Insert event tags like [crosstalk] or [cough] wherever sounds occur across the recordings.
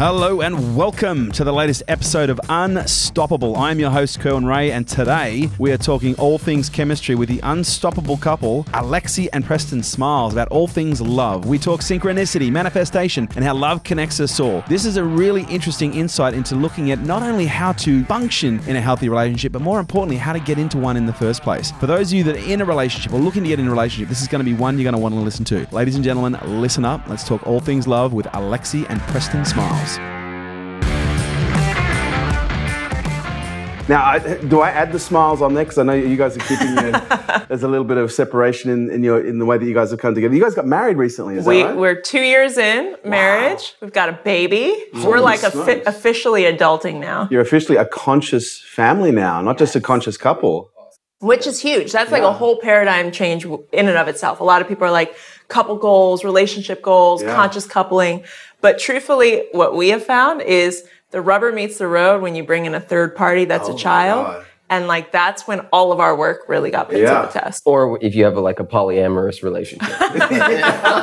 Hello and welcome to the latest episode of Unstoppable. I'm your host, Kerwin Rae, and today we are talking all things chemistry with the unstoppable couple, Alexi and Preston Smiles, about all things love. We talk synchronicity, manifestation, and how love connects us all. This is a really interesting insight into looking at not only how to function in a healthy relationship, but more importantly, how to get into one in the first place. For those of you that are in a relationship or looking to get in a relationship, this is going to be one you're going to want to listen to. Ladies and gentlemen, listen up. Let's talk all things love with Alexi and Preston Smiles. Now, I, do I add the smiles on there? Because I know you guys are keeping [laughs] there's a little bit of separation in, in your in the way that you guys have come together. You guys got married recently, is We, that right? We're two years in marriage. We've got a baby. So we're like offi- officially adulting now, You're officially a conscious family now, not just a conscious couple. which is huge. That's like Yeah. a whole paradigm change in and of itself. A lot of people are like couple goals, relationship goals, Yeah. conscious coupling. But truthfully, what we have found is the rubber meets the road when you bring in a third party that's Oh a my child. God. And like that's when all of our work really got put Yeah. to the test. or if you have a, like a polyamorous relationship, [laughs] That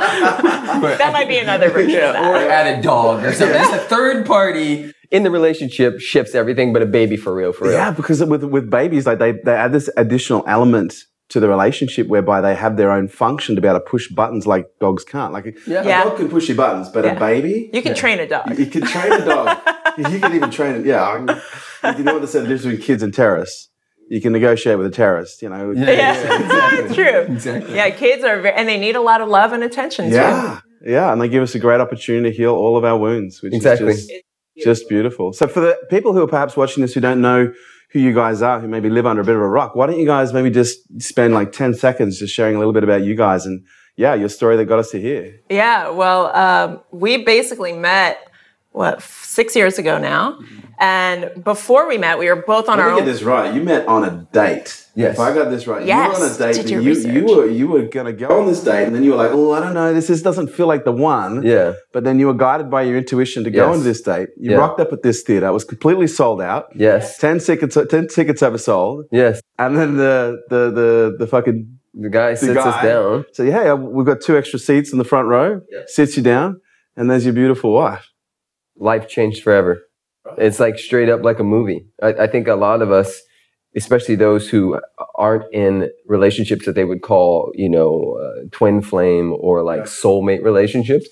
might be another version of that. or add a dog or something. It's a third party in the relationship shifts everything, but a baby for real, for real. Yeah, because with with babies, like they they add this additional element to the relationship whereby they have their own function to be able to push buttons like dogs can't. Like a, Yeah. a Yeah. dog can push your buttons, but Yeah. a baby, You can train a dog. you can train a dog. you can even train it. Yeah, I can- you know what they said the difference between kids and terrorists. You can negotiate with a terrorist. You know. Yeah, [laughs] true. Exactly. Yeah, kids are very, and they need a lot of love and attention too. Yeah, yeah, and they give us a great opportunity to heal all of our wounds, which Exactly. is just, just beautiful. So, for the people who are perhaps watching this who don't know who you guys are, who maybe live under a bit of a rock, why don't you guys maybe just spend like ten seconds just sharing a little bit about you guys and yeah, your story that got us to here. Yeah, well, um, we basically met what six years ago now, and before we met, we were both on Let our me get own. this right. You met on a date. Yes. If I got this right, Yes. you were on a date. Did and your you, research. you were you were gonna go on this date, and then you were like, oh, I don't know, this this doesn't feel like the one. Yeah. But then you were guided by your intuition to go Yes. on this date. You Yeah. rocked up at this theater. It was completely sold out. Yes. 10 tickets, 10 tickets oversold. Yes. And then the, the, the, the fucking, The guy the sits us guy down. So, hey, we've got two extra seats in the front row, sits you down, and there's your beautiful wife. Life changed forever. It's like straight up like a movie. I, I think a lot of us, especially those who aren't in relationships that they would call, you know, uh, twin flame or like soulmate relationships,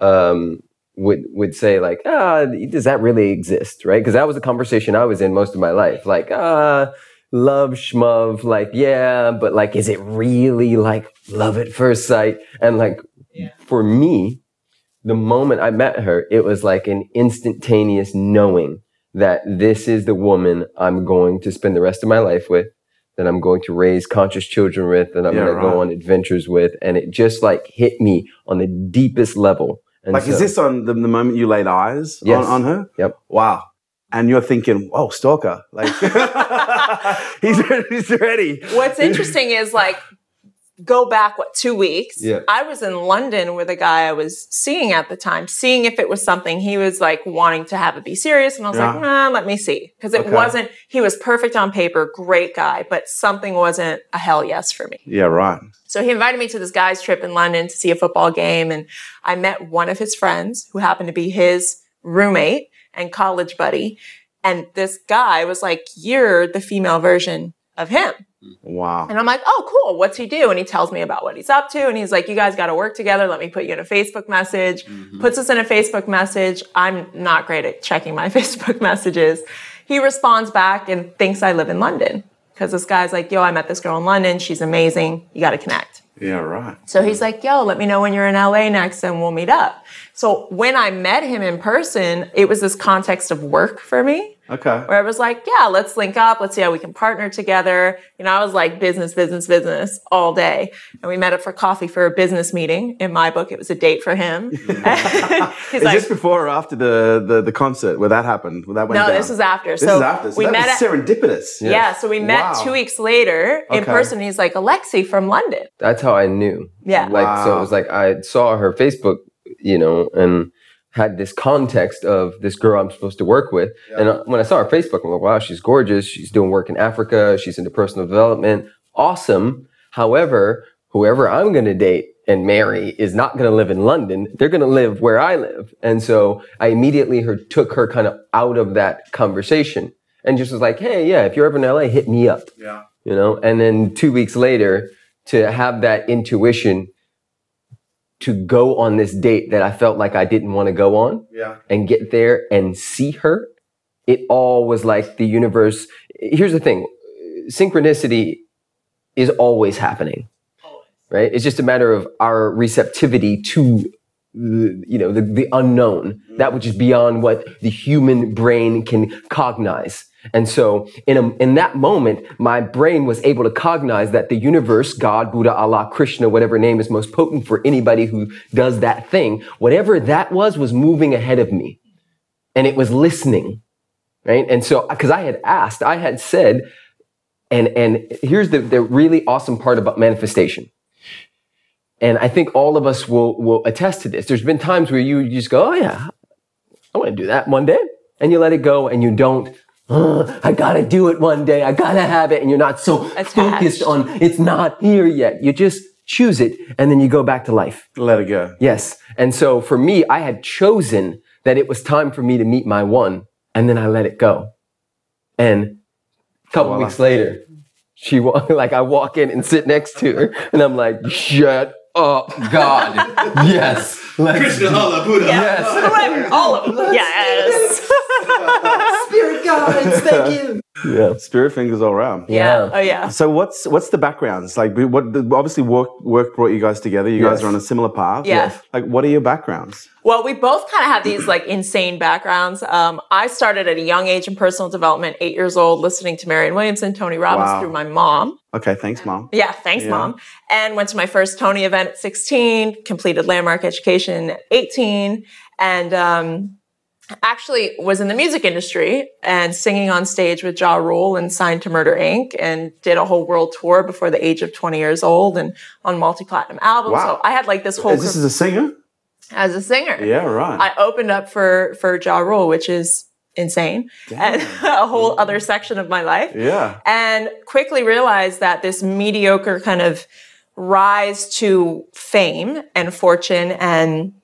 um, would would say like, ah, does that really exist, right? Because that was the conversation I was in most of my life. Like, ah, love schmov, like, yeah, but like, is it really like love at first sight? And like, for me, the moment I met her, it was like an instantaneous knowing that this is the woman I'm going to spend the rest of my life with, that I'm going to raise conscious children with, that I'm Yeah, going to go on adventures with. And it just like hit me on the deepest level. And Like, is this on the, the moment you laid eyes Yes. on, on her? Yep. Wow. And you're thinking, whoa, stalker. Like, [laughs] [laughs] he's, he's ready. What's interesting is like, go back what two weeks? Yeah. I was in London with a guy I was seeing at the time, seeing if it was something he was like wanting to have it be serious, and I was like, nah, let me see, because it Okay. wasn't. He was perfect on paper, great guy, but something wasn't a hell yes for me. Yeah, right. So he invited me to this guy's trip in London to see a football game. And I met one of his friends who happened to be his roommate and college buddy. And this guy was like, You're the female version of him. Wow. And I'm like, Oh, cool. What's he do? And he tells me about what he's up to. And he's like, You guys got to work together. Let me put you in a Facebook message. Mm-hmm. Puts us in a Facebook message. I'm not great at checking my [laughs] Facebook messages. He responds back and thinks I live in London. Because this guy's like, Yo, I met this girl in London. She's amazing. You got to connect. Yeah, right. So he's like, yo, let me know when you're in LA next and we'll meet up. So when I met him in person, it was this context of work for me. Okay. Where I was like, yeah, let's link up. Let's see how we can partner together. You know, I was like business, business, business all day. And we met up for coffee for a business meeting. In my book, it was a date for him. [laughs] [laughs] He's Is like, this before or after the, the, the concert where that happened? Where that went no, down? this is after. This so is after. So we that met was at, serendipitous. yeah, so we met Wow. two weeks later in Okay. person. He's like, Alexi from London. That's how I knew. Yeah. Like so it was like I saw her Facebook, you know, and had this context of this girl I'm supposed to work with. And uh, when I saw her Facebook, I'm like, wow, she's gorgeous. She's doing work in Africa. She's into personal development. Awesome. However, whoever I'm going to date and marry is not going to live in London. They're going to live where I live. And so I immediately her, took her kind of out of that conversation and just was like, Hey, yeah, if you're ever in LA, hit me up. Yeah. You know, and then two weeks later to have that intuition to go on this date that I felt like I didn't want to go on Yeah. and get there and see her, it all was like the universe. Here's the thing synchronicity is always happening, right? It's just a matter of our receptivity to the, you know, the, the unknown, that which is beyond what the human brain can cognize. And so in a, in that moment, my brain was able to cognize that the universe, God, Buddha, Allah, Krishna, whatever name is most potent for anybody who does that thing, whatever that was, was moving ahead of me. And it was listening. Right. And so, cause I had asked, I had said, and, and here's the, the really awesome part about manifestation. And I think all of us will, will attest to this. There's been times where you just go, Oh yeah, I want to do that one day. And you let it go and you don't, "Ugh, I gotta do it one day. I gotta have it. And you're not so Attached. focused on it's not here yet. You just choose it and then you go back to life. Let it go. Yes. And so for me, I had chosen that it was time for me to meet my one and then I let it go. And a couple Voila. weeks later, she wa- [laughs] like I walk in and sit next to her and I'm like, shut up, God. [laughs] yes. Let's do- Buddha. Yes. Whatever, all of them. [laughs] Yes. Spirit guides, thank you. Yeah. Spirit fingers all around. Yeah. Oh yeah. So what's what's the backgrounds like? What obviously work work brought you guys together. You guys are on a similar path. Yeah. Yes. Like, what are your backgrounds? Well, we both kind of have these like insane backgrounds. Um, I started at a young age in personal development, eight years old, listening to Marianne Williamson, Tony Robbins Wow. through my mom. Okay, thanks, mom. Yeah, thanks, Yeah. mom. And went to my first Tony event at 16, completed landmark education at 18, and um, actually was in the music industry and singing on stage with Ja Rule and signed to Murder Inc. and did a whole world tour before the age of 20 years old and on multi-platinum albums. Wow. So I had like this whole Is this is a singer? as a singer. Yeah, right. I opened up for for Ja Rule, which is insane, and [laughs] a whole other section of my life yeah. and quickly realized that this mediocre kind of rise to fame and fortune and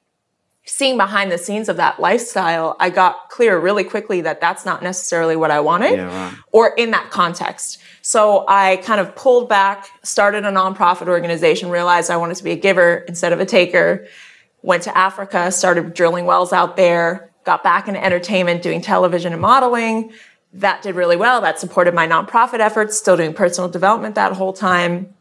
seeing behind the scenes of that lifestyle, I got clear really quickly that that's not necessarily what I wanted Yeah, or in that context. So I kind of pulled back, started a nonprofit organization, realized I wanted to be a giver instead of a taker, went to Africa, started drilling wells out there, got back into entertainment, doing television and modeling. That did really well. That supported my nonprofit efforts, still doing personal development that whole time.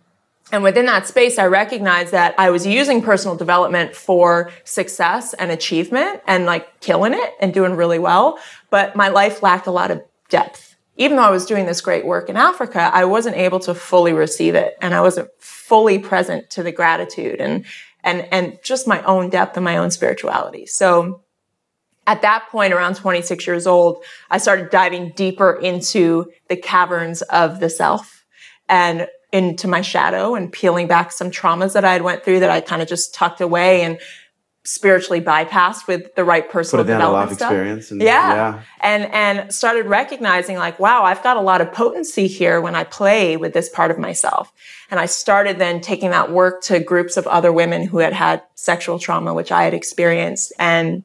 And within that space, I recognized that I was using personal development for success and achievement and like killing it and doing really well. But my life lacked a lot of depth. Even though I was doing this great work in Africa, I wasn't able to fully receive it and I wasn't fully present to the gratitude and, and, and just my own depth and my own spirituality. So at that point, around 26 years old, I started diving deeper into the caverns of the self and into my shadow and peeling back some traumas that I had went through that I kind of just tucked away and spiritually bypassed with the right personal it down to development stuff. experience. And, Yeah. yeah. And and started recognizing like, wow, I've got a lot of potency here when I play with this part of myself. And I started then taking that work to groups of other women who had had sexual trauma, which I had experienced, and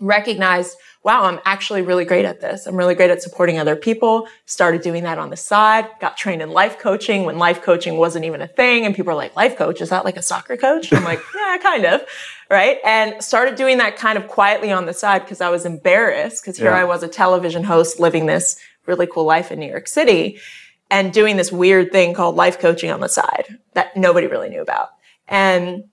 recognized, wow, I'm actually really great at this. I'm really great at supporting other people. Started doing that on the side. Got trained in life coaching when life coaching wasn't even a thing. And people are like, life coach, is that like a soccer coach? I'm like, [laughs] yeah, kind of. Right. And started doing that kind of quietly on the side because I was embarrassed because here Yeah. I was a television host living this really cool life in New York City and doing this weird thing called life coaching on the side that nobody really knew about. And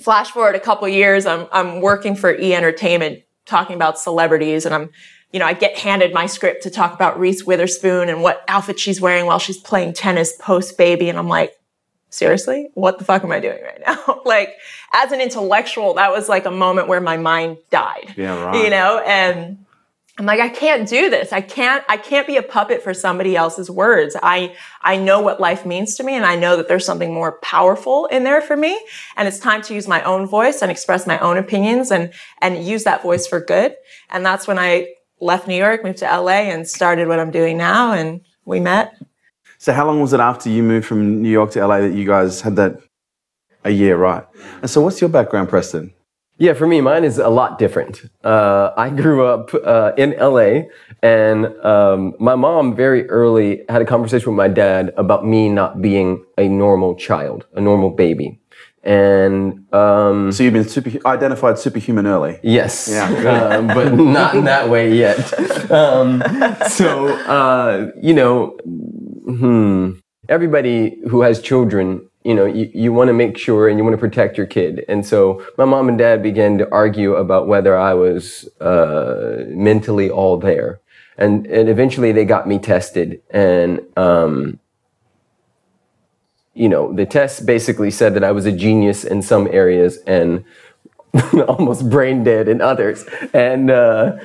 flash forward a couple years, I'm, I'm working for E Entertainment talking about celebrities and I'm, you know, I get handed my script to talk about Reese Witherspoon and what outfit she's wearing while she's playing tennis post baby. And I'm like, seriously, what the fuck am I doing right now? [laughs] like, as an intellectual, that was like a moment where my mind died. Yeah, right. You know, and I'm like, I can't do this. I can't, I can't be a puppet for somebody else's words. I, I know what life means to me and I know that there's something more powerful in there for me. And it's time to use my own voice and express my own opinions and, and use that voice for good. And that's when I left New York, moved to LA and started what I'm doing now. And we met. So how long was it after you moved from New York to LA that you guys had that A year, right. And so what's your background, Preston? Yeah, for me, mine is a lot different. Uh, I grew up uh, in LA, and um, my mom very early had a conversation with my dad about me not being a normal child, a normal baby. And um, So you've been super, identified superhuman early. Yes. Yeah. um, [laughs] but not in that way yet. [laughs] Um, so, uh, you know, hmm, everybody who has children, you know, you, you want to make sure and you want to protect your kid. And so my mom and dad began to argue about whether I was uh, mentally all there. And, and eventually they got me tested. And, um, you know, the test basically said that I was a genius in some areas and [laughs] almost brain dead in others. And, uh,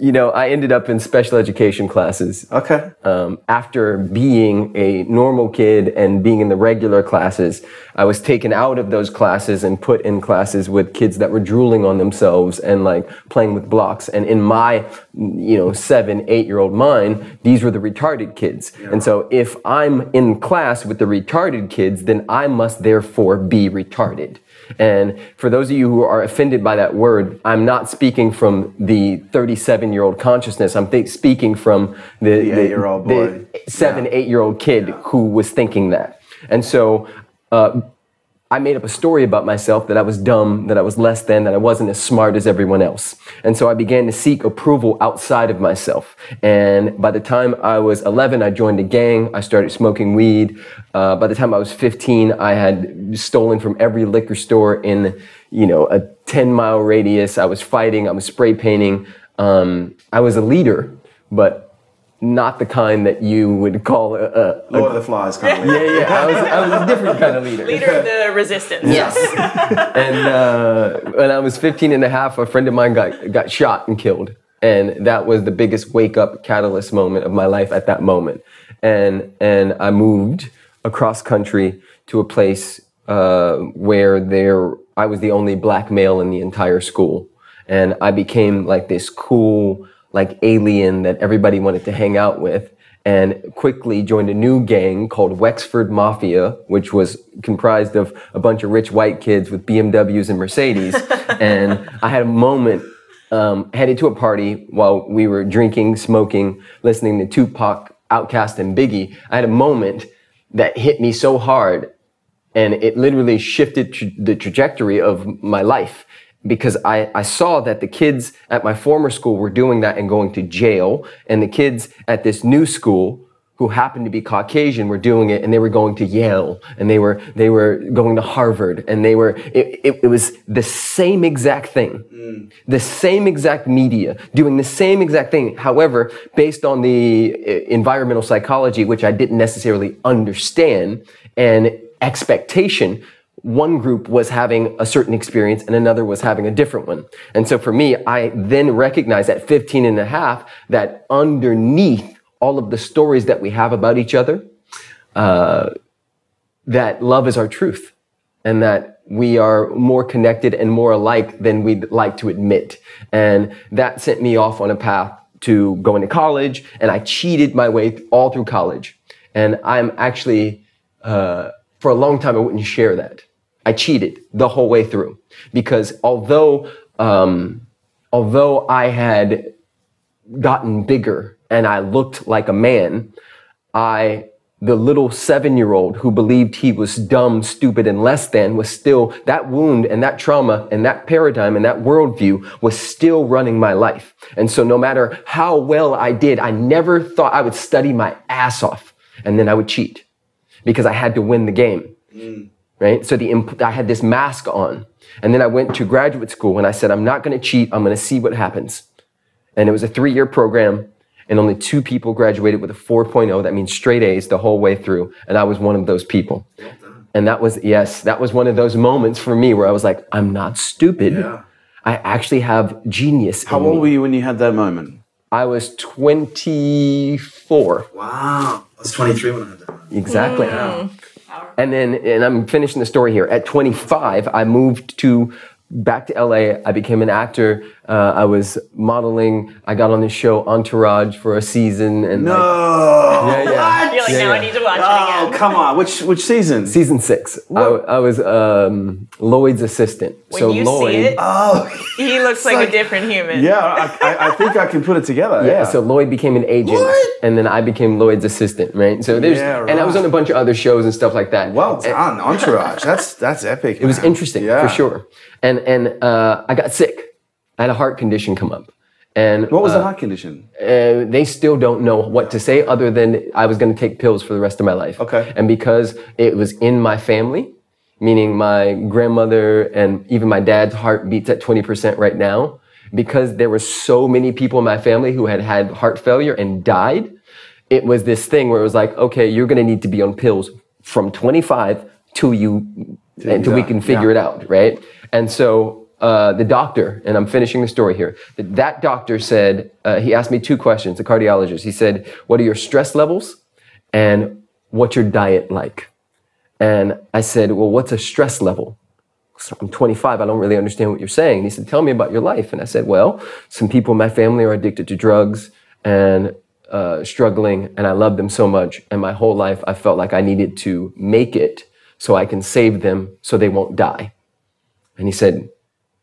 you know, I ended up in special education classes Okay. um, after being a normal kid and being in the regular classes, I was taken out of those classes and put in classes with kids that were drooling on themselves and like playing with blocks. And in my, you know, seven, eight year old mind, these were the retarded kids. And so if I'm in class with the retarded kids, then I must therefore be retarded. And for those of you who are offended by that word, I'm not speaking from the 37 year old consciousness. I'm th- speaking from the, the eight-year-old boy. the seven, eight year old kid who was thinking that. And so, uh, I made up a story about myself that I was dumb, that I was less than, that I wasn't as smart as everyone else. And so I began to seek approval outside of myself. And by the time I was 11, I joined a gang. I started smoking weed. Uh, by the time I was 15, I had stolen from every liquor store in, you know, a 10 mile radius. I was fighting. I was spray painting. Um, I was a leader, but not the kind that you would call a, a, a Lord of the Flies kind of. yeah, yeah. I was, I was a different kind of leader. Leader of the resistance. Yes. and uh, when I was 15 and a half, a friend of mine got, got shot and killed. And that was the biggest wake up catalyst moment of my life at that moment. And, and I moved across country to a place uh, where there, I was the only black male in the entire school. And I became like this cool, like alien that everybody wanted to hang out with and quickly joined a new gang called Wexford Mafia, which was comprised of a bunch of rich white kids with BMWs and Mercedes. [laughs] and I had a moment um, headed to a party while we were drinking, smoking, listening to Tupac, Outkast, and Biggie. I had a moment that hit me so hard and it literally shifted tra- the trajectory of my life because I, I saw that the kids at my former school were doing that and going to jail and the kids at this new school who happened to be Caucasian were doing it and they were going to Yale and they were they were going to Harvard and they were it, it, it was the same exact thing. The same exact media doing the same exact thing. However based on the uh, environmental psychology which I didn't necessarily understand and expectation one group was having a certain experience and another was having a different one. And so for me, I then recognized at 15 and a half that underneath all of the stories that we have about each other, uh, that love is our truth and that we are more connected and more alike than we'd like to admit. And that sent me off on a path to going to college and I cheated my way all through college. And I'm actually, uh, for a long time, I wouldn't share that. I cheated the whole way through because although, um, although I had gotten bigger and I looked like a man, I, the little seven year old who believed he was dumb, stupid, and less than was still, that wound and that trauma and that paradigm and that worldview was still running my life. And so no matter how well I did, I never thought I would study my ass off and then I would cheat because I had to win the game. Right? So the, imp- I had this mask on. And then I went to graduate school and I said, I'm not going to cheat. I'm going to see what happens. And it was a three year program and only two people graduated with a 4.0. That means straight A's the whole way through. And I was one of those people. And that was, yes, that was one of those moments for me where I was like, I'm not stupid. Yeah. I actually have genius. How in old me. were you when you had that moment? I was 24. Wow. I was 23 when I had that moment. Exactly. Mm. And then, and I'm finishing the story here. At 25, I moved to back to LA. I became an actor. Uh, I was modeling. I got on the show Entourage for a season, and No. like, yeah, yeah. [laughs] You feel like Yeah, now I need to watch it Oh, come on. Which which season? Season six. I, I was um, Lloyd's assistant. When so you Lloyd, see it, Oh, he looks like, like- a different human. yeah. I, I, I think I can put it together. Yeah, Yeah. so Lloyd became an agent, What? and then I became Lloyd's assistant, right? So there's, Yeah, and I was on a bunch of other shows and stuff like that. well done, Entourage. That's that's epic. It was interesting yeah. for sure, and and uh, I got sick. I had a heart condition come up, and What was uh, the heart condition? uh, they still don't know what to say other than I was going to take pills for the rest of my life. Okay. And because it was in my family, meaning my grandmother and even my dad's heart beats at 20% right now, because there were so many people in my family who had had heart failure and died, it was this thing where it was like, okay, you're going to need to be on pills from 25 till you, until we can figure yeah. it out, right? And so uh, the doctor, and I'm finishing the story here. That, that doctor said uh, he asked me two questions. The cardiologist. He said, "What are your stress levels, and what's your diet like?" And I said, "Well, what's a stress level?" So I'm 25. I don't really understand what you're saying. And he said, "Tell me about your life." And I said, "Well, some people in my family are addicted to drugs and uh, struggling, and I love them so much. And my whole life, I felt like I needed to make it so I can save them so they won't die." And he said,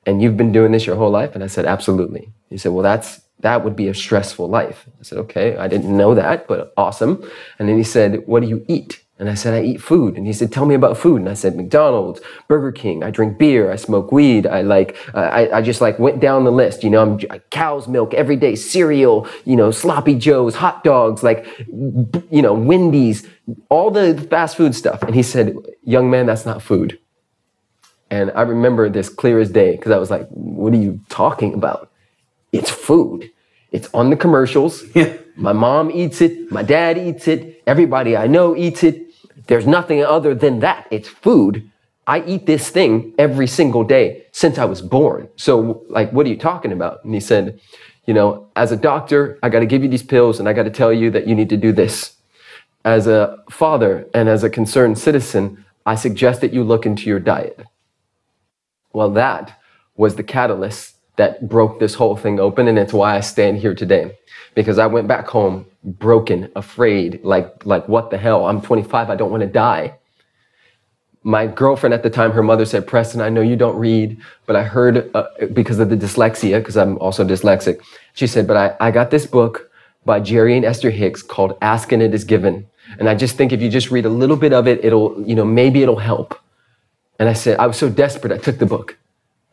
and you've been doing this your whole life? And I said, absolutely. He said, well, that's, that would be a stressful life. I said, okay, I didn't know that, but awesome. And then he said, what do you eat? And I said, I eat food. And he said, tell me about food. And I said, McDonald's, Burger King, I drink beer, I smoke weed, I like, uh, I, I just like went down the list, you know, I'm j- cow's milk every day, cereal, you know, sloppy joes, hot dogs, like, you know, Wendy's, all the fast food stuff. And he said, young man, that's not food. And I remember this clear as day because I was like, what are you talking about? It's food. It's on the commercials. [laughs] Yeah. My mom eats it. My dad eats it. Everybody I know eats it. There's nothing other than that. It's food. I eat this thing every single day since I was born. So, like, what are you talking about? And he said, you know, as a doctor, I got to give you these pills and I got to tell you that you need to do this. As a father and as a concerned citizen, I suggest that you look into your diet. Well, that was the catalyst that broke this whole thing open, and it's why I stand here today. Because I went back home broken, afraid, like, like what the hell? I'm 25, I don't want to die. My girlfriend at the time, her mother said, Preston, I know you don't read, but I heard uh, because of the dyslexia, because I'm also dyslexic. She said, but I, I got this book by Jerry and Esther Hicks called Ask and It Is Given. And I just think if you just read a little bit of it, it'll, you know, maybe it'll help. And I said, I was so desperate, I took the book.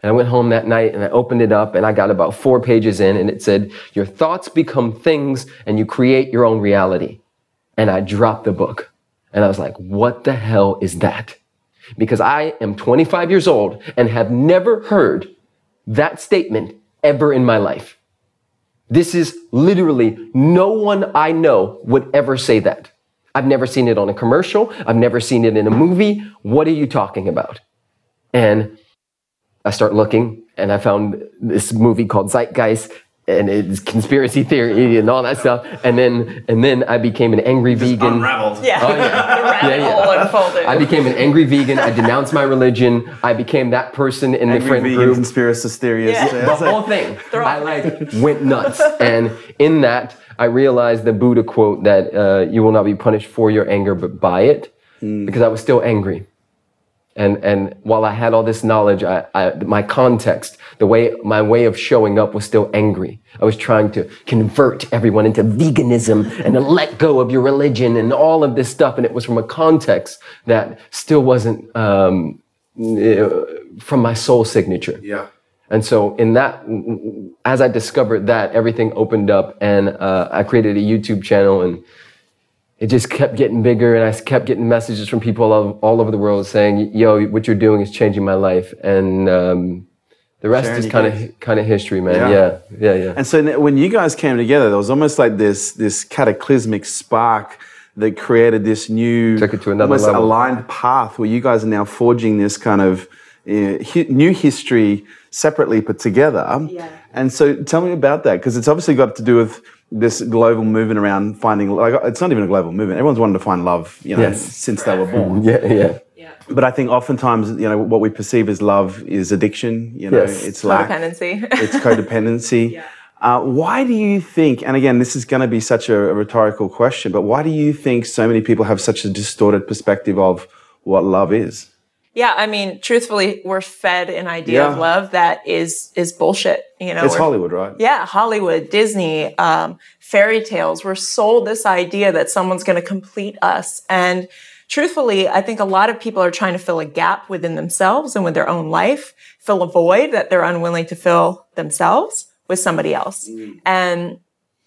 And I went home that night and I opened it up and I got about four pages in and it said, Your thoughts become things and you create your own reality. And I dropped the book. And I was like, What the hell is that? Because I am 25 years old and have never heard that statement ever in my life. This is literally no one I know would ever say that. I've never seen it on a commercial. I've never seen it in a movie. What are you talking about? And I start looking and I found this movie called Zeitgeist and it's conspiracy theory and all that stuff. And then, and then I became an angry vegan. Unraveled. Yeah. Oh, yeah. [laughs] the rabbit Yeah, yeah. unfolded. I became an angry vegan. I denounced my religion. I became that person in the Angry friend vegan group. conspiracy theories. Yeah. The whole thing. I like went nuts. And in that, I realized the Buddha quote that uh, you will not be punished for your anger, but by it, because I was still angry. And, and while I had all this knowledge, I, I, my context, the way, my way of showing up was still angry. I was trying to convert everyone into veganism and to let go of your religion and all of this stuff. And it was from a context that still wasn't um, from my soul signature. Yeah. And so, in that, as I discovered that, everything opened up, and uh, I created a YouTube channel, and it just kept getting bigger. And I kept getting messages from people all, all over the world saying, "Yo, what you're doing is changing my life." And um, the rest Sharing is kind of kind of history, man. Yeah. Yeah, yeah, yeah. And so when you guys came together, there was almost like this this cataclysmic spark that created this new, Took it to another almost level. aligned path where you guys are now forging this kind of uh, hi- new history separately but together. Yeah. And so tell me about that because it's obviously got to do with this global movement around finding like it's not even a global movement. Everyone's wanted to find love, you know, Yes. since they were born. [laughs] yeah, yeah. Yeah. But I think oftentimes, you know, what we perceive as love is addiction. You know, Yes. it's lack Codependency. [laughs] it's codependency. Uh, why do you think, and again, this is going to be such a, a rhetorical question, but why do you think so many people have such a distorted perspective of what love is? Yeah, I mean, truthfully, we're fed an idea of love that is is bullshit. You know, It's We're- Hollywood, right? Yeah, Hollywood, Disney, um, fairy tales. We're sold this idea that someone's going to complete us. And truthfully, I think a lot of people are trying to fill a gap within themselves and with their own life, fill a void that they're unwilling to fill themselves with somebody else. Mm. And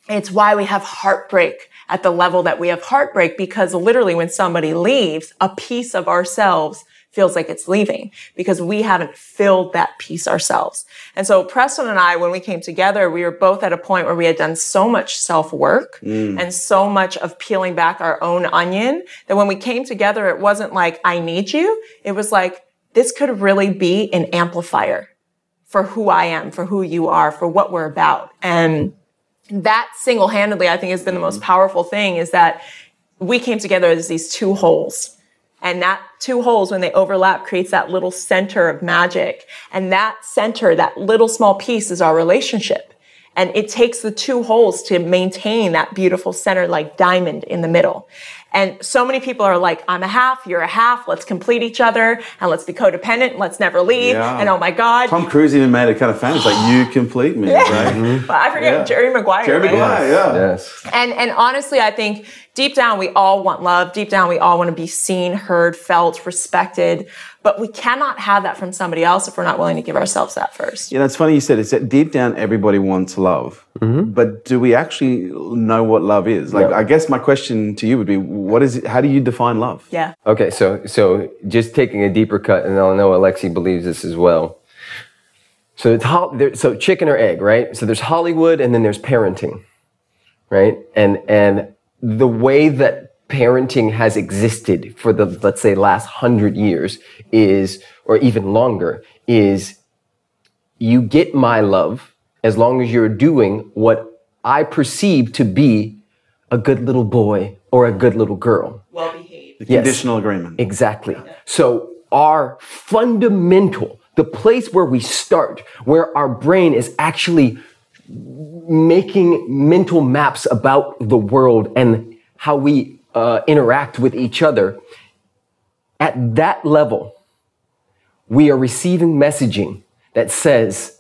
it's why we have heartbreak at the level that we have heartbreak because literally when somebody leaves, a piece of ourselves feels like it's leaving because we haven't filled that piece ourselves. And so Preston and I, when we came together, we were both at a point where we had done so much self work mm. and so much of peeling back our own onion that when we came together, it wasn't like, I need you. It was like, this could really be an amplifier for who I am, for who you are, for what we're about. And that single-handedly, I think, has been the most mm-hmm. powerful thing is that we came together as these two holes. And that two holes, when they overlap, creates that little center of magic. And that center, that little small piece is our relationship. And it takes the two holes to maintain that beautiful center like diamond in the middle. And so many people are like, I'm a half, you're a half, let's complete each other and let's be codependent, let's never leave. Yeah. And oh my God. Tom Cruise even made it kind of famous, like you complete me, [laughs] right? But I forget Yeah. Jerry Maguire. Jerry right? Maguire, yeah. Yes. And and honestly, I think deep down we all want love. Deep down we all want to be seen, heard, felt, respected. But we cannot have that from somebody else if we're not willing to give ourselves that first. Yeah, that's funny you said it. It's that deep down, everybody wants love. Mm-hmm. But do we actually know what love is? Like, No. I guess my question to you would be, what is it? How do you define love? Yeah. Okay, so so just taking a deeper cut, and I know Alexi believes this as well. So it's hol- there, so chicken or egg, right? So there's Hollywood, and then there's parenting, right? And and the way that parenting has existed for the let's say last hundred years is, or even longer, is you get my love as long as you're doing what I perceive to be a good little boy or a good little girl. Well behaved. The Yes. conditional agreement. Exactly. So our fundamental, the place where we start, where our brain is actually making mental maps about the world and how we uh, interact with each other, at that level, we are receiving messaging that says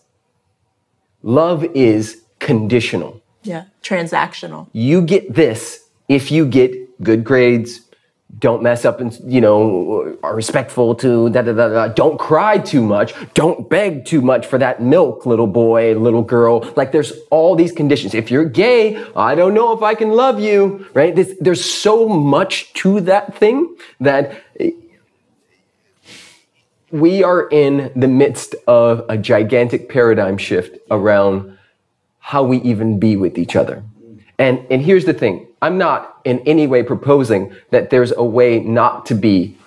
love is conditional Yeah. Transactional. you get this if you get good grades, don't mess up and you know are respectful to da da da da. Don't cry too much. Don't beg too much for that milk, little boy, little girl. Like there's all these conditions. If you're gay, I don't know if I can love you. Right? This, there's so much to that thing that we are in the midst of a gigantic paradigm shift around how we even be with each other. And, and here's the thing I'm not in any way proposing that there's a way not to be.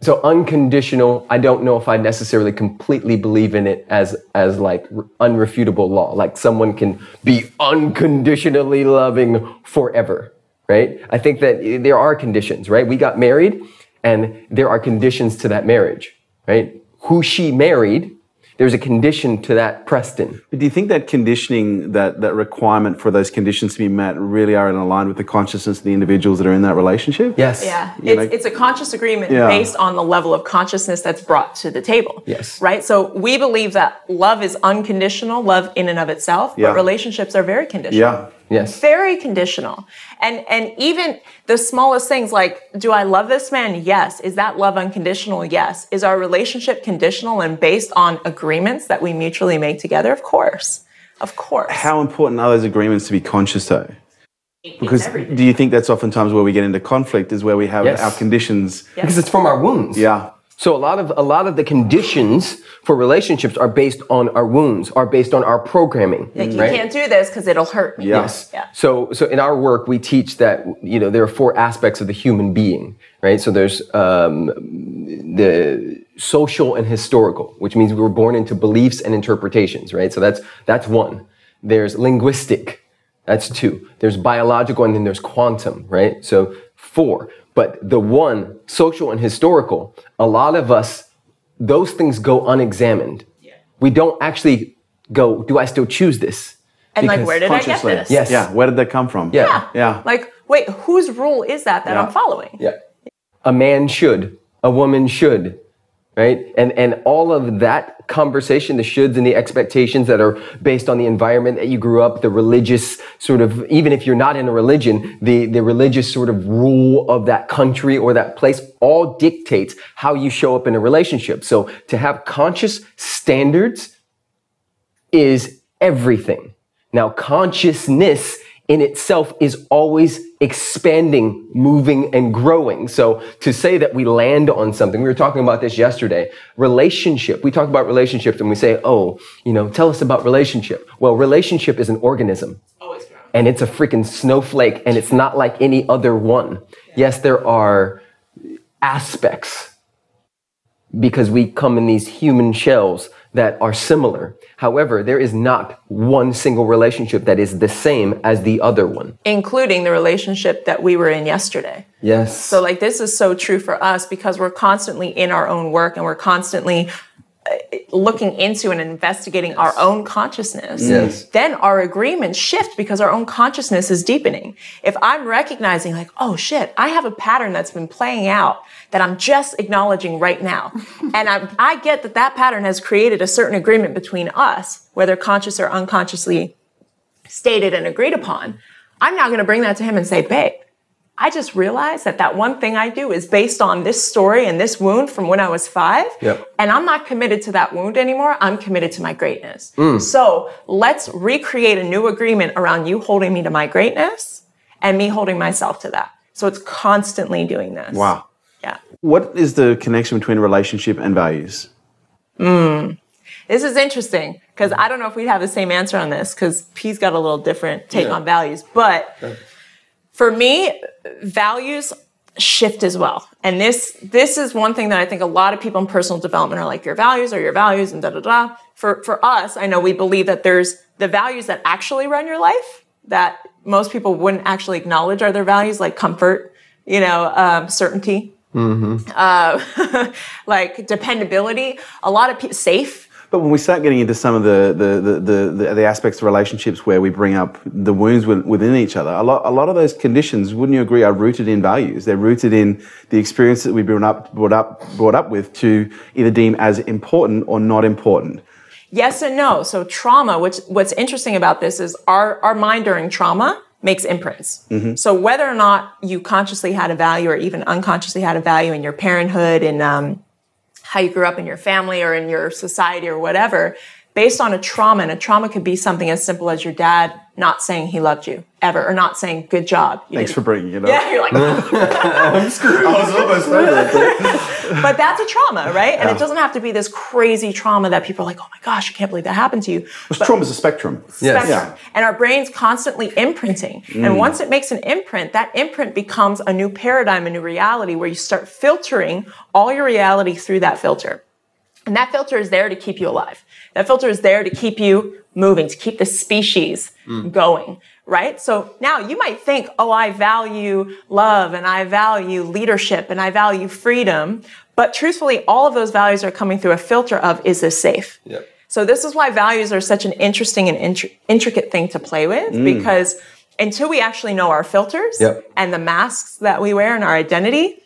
So unconditional, I don't know if I necessarily completely believe in it as, as like unrefutable law. Like someone can be unconditionally loving forever, right? I think that there are conditions, right? We got married and there are conditions to that marriage, right? Who she married, there's a condition to that Preston. But do you think that conditioning, that, that requirement for those conditions to be met, really are in line with the consciousness of the individuals that are in that relationship? Yes. Yeah, it's, know- it's a conscious agreement Yeah. based on the level of consciousness that's brought to the table. Yes. Right? So we believe that love is unconditional, love in and of itself, Yeah. but relationships are very conditional. Yeah. Yes. Very conditional. And and even the smallest things like, do I love this man? Yes. Is that love unconditional? Yes. Is our relationship conditional and based on agreements that we mutually make together? Of course. Of course. How important are those agreements to be conscious, though? Because do you think that's oftentimes where we get into conflict, is where we have Yes. our conditions? yes. Because it's from our wounds. Yeah. So a lot of a lot of the conditions for relationships are based on our wounds, are based on our programming. like, you right? can't do this because it'll hurt me. Yes. Yeah. So, so in our work, we teach that you know there are four aspects of the human being, right? So there's um, the social and historical, which means we were born into beliefs and interpretations, right? So that's that's one. There's linguistic, that's two. There's biological, and then there's quantum, right? So four. But the one, social and historical, a lot of us, those things go unexamined. Yeah. We don't actually go, do I still choose this? And like, where did I get this? Yes. Yeah. Where did that come from? Yeah. Yeah. Like, wait, whose rule is that that Yeah. I'm following? Yeah. A man should, a woman should, right? And and all of that conversation, the shoulds and the expectations that are based on the environment that you grew up, the religious sort of, even if you're not in a religion, the, the religious sort of rule of that country or that place all dictates how you show up in a relationship. So to have conscious standards is everything. Now, consciousness in itself is always expanding, moving, and growing. So to say that we land on something, we were talking about this yesterday. Relationship. We talk about relationships and we say, oh, you know, tell us about relationship. Well, relationship is an organism and it's a freaking snowflake and it's not like any other one. Yes, there are aspects because we come in these human shells that are similar. However, there is not one single relationship that is the same as the other one. Including the relationship that we were in yesterday. Yes. So, like, this is so true for us because we're constantly in our own work and we're constantly looking into and investigating our own consciousness. Yes. Then our agreements shift because our own consciousness is deepening. If I'm recognizing, like, oh shit, I have a pattern that's been playing out that I'm just acknowledging right now. [laughs] and I, I get that that pattern has created a certain agreement between us, whether conscious or unconsciously stated and agreed upon. I'm now going to bring that to him and say, babe, I just realized that that one thing I do is based on this story and this wound from when I was five. Yep. And I'm not committed to that wound anymore. I'm committed to my greatness. Mm. So let's recreate a new agreement around you holding me to my greatness and me holding myself to that. So it's constantly doing this. Wow. Yeah. What is the connection between relationship and values? Hmm. This is interesting because I don't know if we'd have the same answer on this because P's got a little different take on values. But for me, values shift as well. And this this is one thing that I think a lot of people in personal development are like your values are your values and da da da. For for us, I know we believe that there's the values that actually run your life that most people wouldn't actually acknowledge are their values, like comfort, you know, um, certainty, uh, [laughs] like dependability. A lot of people safe. But when we start getting into some of the the, the, the, the, aspects of relationships where we bring up the wounds within each other, a lot, a lot of those conditions, wouldn't you agree, are rooted in values. They're rooted in the experience that we've been up, brought up, brought up with to either deem as important or not important. Yes and no. So trauma, which what's interesting about this is our, our mind during trauma makes imprints. So whether or not you consciously had a value or even unconsciously had a value in your parenthood and um, how you grew up in your family or in your society or whatever, based on a trauma, and a trauma could be something as simple as your dad not saying he loved you ever or not saying good job. You Thanks for didn't- bringing it up. Yeah, you're like, [laughs] [laughs] I was almost but that's a trauma, right? And it doesn't have to be this crazy trauma that people are like, oh my gosh, I can't believe that happened to you. But- is a spectrum. Yes. spectrum. Yeah. And our brain's constantly imprinting. And mm. once it makes an imprint, that imprint becomes a new paradigm, a new reality where you start filtering all your reality through that filter. And that filter is there to keep you alive. That filter is there to keep you moving, to keep the species mm. going, right? So now you might think, oh, I value love and I value leadership and I value freedom. But truthfully, all of those values are coming through a filter of, is this safe? Yep. So this is why values are such an interesting and intri- intricate thing to play with mm. because until we actually know our filters Yep. and the masks that we wear and our identity,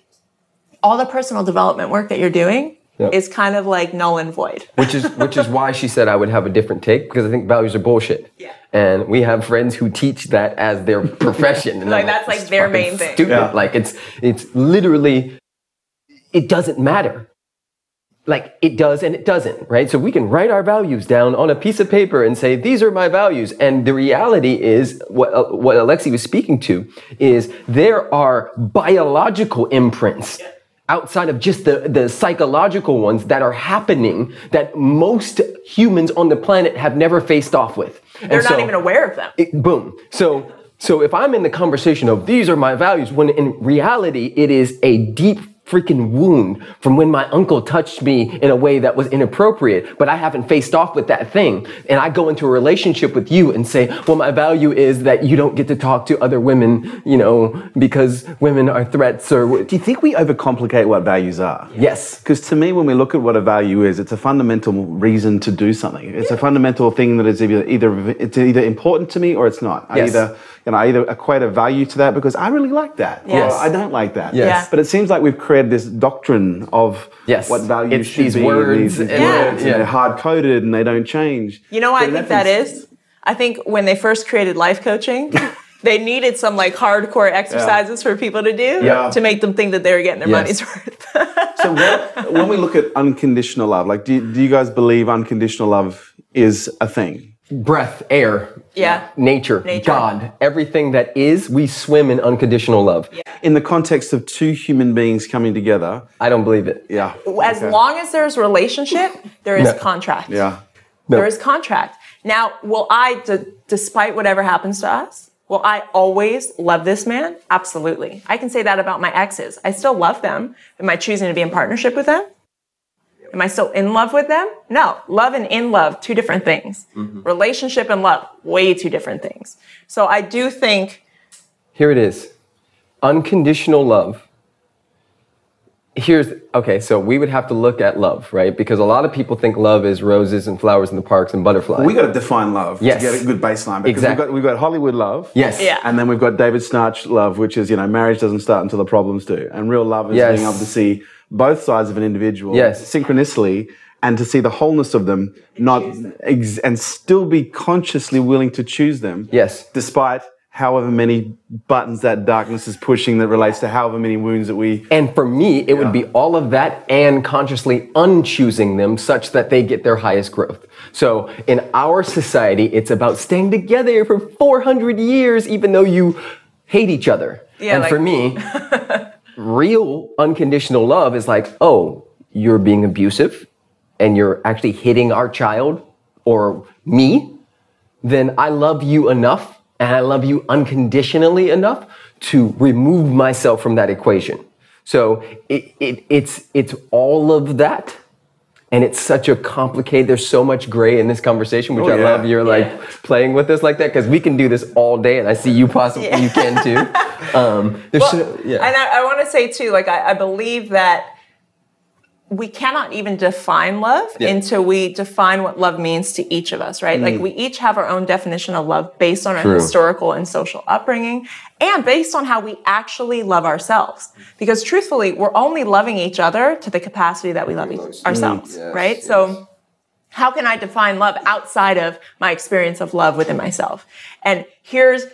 all the personal development work that you're doing Yep. is kind of like null and void. [laughs] which is which is why she said I would have a different take because I think values are bullshit. Yeah. And we have friends who teach that as their profession. [laughs] And Like, I'm that's, like, "This their main thing." Stupid. Yeah. Like it's it's literally it doesn't matter. Like it does and it doesn't, right? So we can write our values down on a piece of paper and say these are my values. And the reality is what uh, what Alexi was speaking to is there are biological imprints outside of just the, the psychological ones that are happening that most humans on the planet have never faced off with. And They're not so- even aware of them. it- boom. So so if I'm in the conversation of these are my values, when in reality it is a deep freaking wound from when my uncle touched me in a way that was inappropriate, but I haven't faced off with that thing. And I go into a relationship with you and say, well, my value is that you don't get to talk to other women, you know, because women are threats or. Do you think we overcomplicate what values are? Yes. Because to me, when we look at what a value is, it's a fundamental reason to do something. It's a fundamental thing that is either, either it's either important to me or it's not. I Yes. either you know, I either equate a value to that because I really like that, Yes. or I don't like that. Yes. Yeah. But it seems like we've created this doctrine of Yes. what value It's should these be, words these, these and- words, Yeah. and they're hard coded and they don't change. You know what I But in think that is? I think when they first created life coaching, [laughs] they needed some like hardcore exercises for people to do Yeah. to make them think that they were getting their Yes. money's worth. [laughs] So what, when we look at unconditional love, like do do you guys believe unconditional love is a thing? Breath, air, yeah. nature, Nature. God, everything that is, we swim in unconditional love. Yeah. In the context of two human beings coming together, I don't believe it. yeah. As Okay. long as there's relationship, there is No. contract. Yeah. No. There is contract. Now, will I, d- despite whatever happens to us, will I always love this man? Absolutely. I can say that about my exes. I still love them. Am I choosing to be in partnership with them? Am I still in love with them? No. Love and in love, two different things. Mm-hmm. Relationship and love, way two different things. So I do think Here it is. Unconditional love. Here's okay, so we would have to look at love, right? Because a lot of people think love is roses and flowers in the parks and butterflies. We got to define love Yes. to get a good baseline because Exactly. we've, got, we've got Hollywood love. yes. Yeah. And then we've got David Schnarch love, which is, you know, marriage doesn't start until the problems do. And real love is Yes. being able to see both sides of an individual Yes. synchronously and to see the wholeness of them, not ex- and still be consciously willing to choose them. Yes. Despite however many buttons that darkness is pushing that relates to however many wounds that we And for me, it would be all of that and consciously unchoosing them such that they get their highest growth. So in our society, it's about staying together for 400 years, even though you hate each other. Yeah, and like- for me, [laughs] real unconditional love is like, oh, you're being abusive and you're actually hitting our child or me, then I love you enough and I love you unconditionally enough to remove myself from that equation. So it, it, it's, it's all of that. And it's such a complicated, there's so much gray in this conversation, which Oh, I yeah. love you're like Yeah. playing with us like that because we can do this all day and I see you possibly, you can too. [laughs] Um, there's Well, so, yeah. And I, I want to say too, like I, I believe that we cannot even define love Yeah. until we define what love means to each of us, right? Like we each have our own definition of love based on our historical and social upbringing and based on how we actually love ourselves. Because truthfully, we're only loving each other to the capacity that we love each, ourselves, right? So how can I define love outside of my experience of love within myself? And here's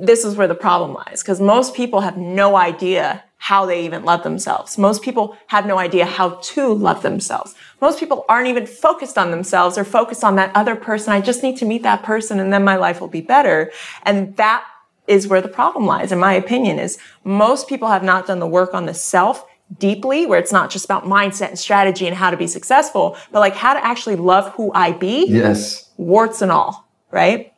this is where the problem lies because most people have no idea how they even love themselves. Most people have no idea how to love themselves. Most people aren't even focused on themselves or focused on that other person. I just need to meet that person and then my life will be better. And that is where the problem lies, in my opinion, is most people have not done the work on the self deeply, where it's not just about mindset and strategy and how to be successful, but like how to actually love who I be, yes. warts and all, right?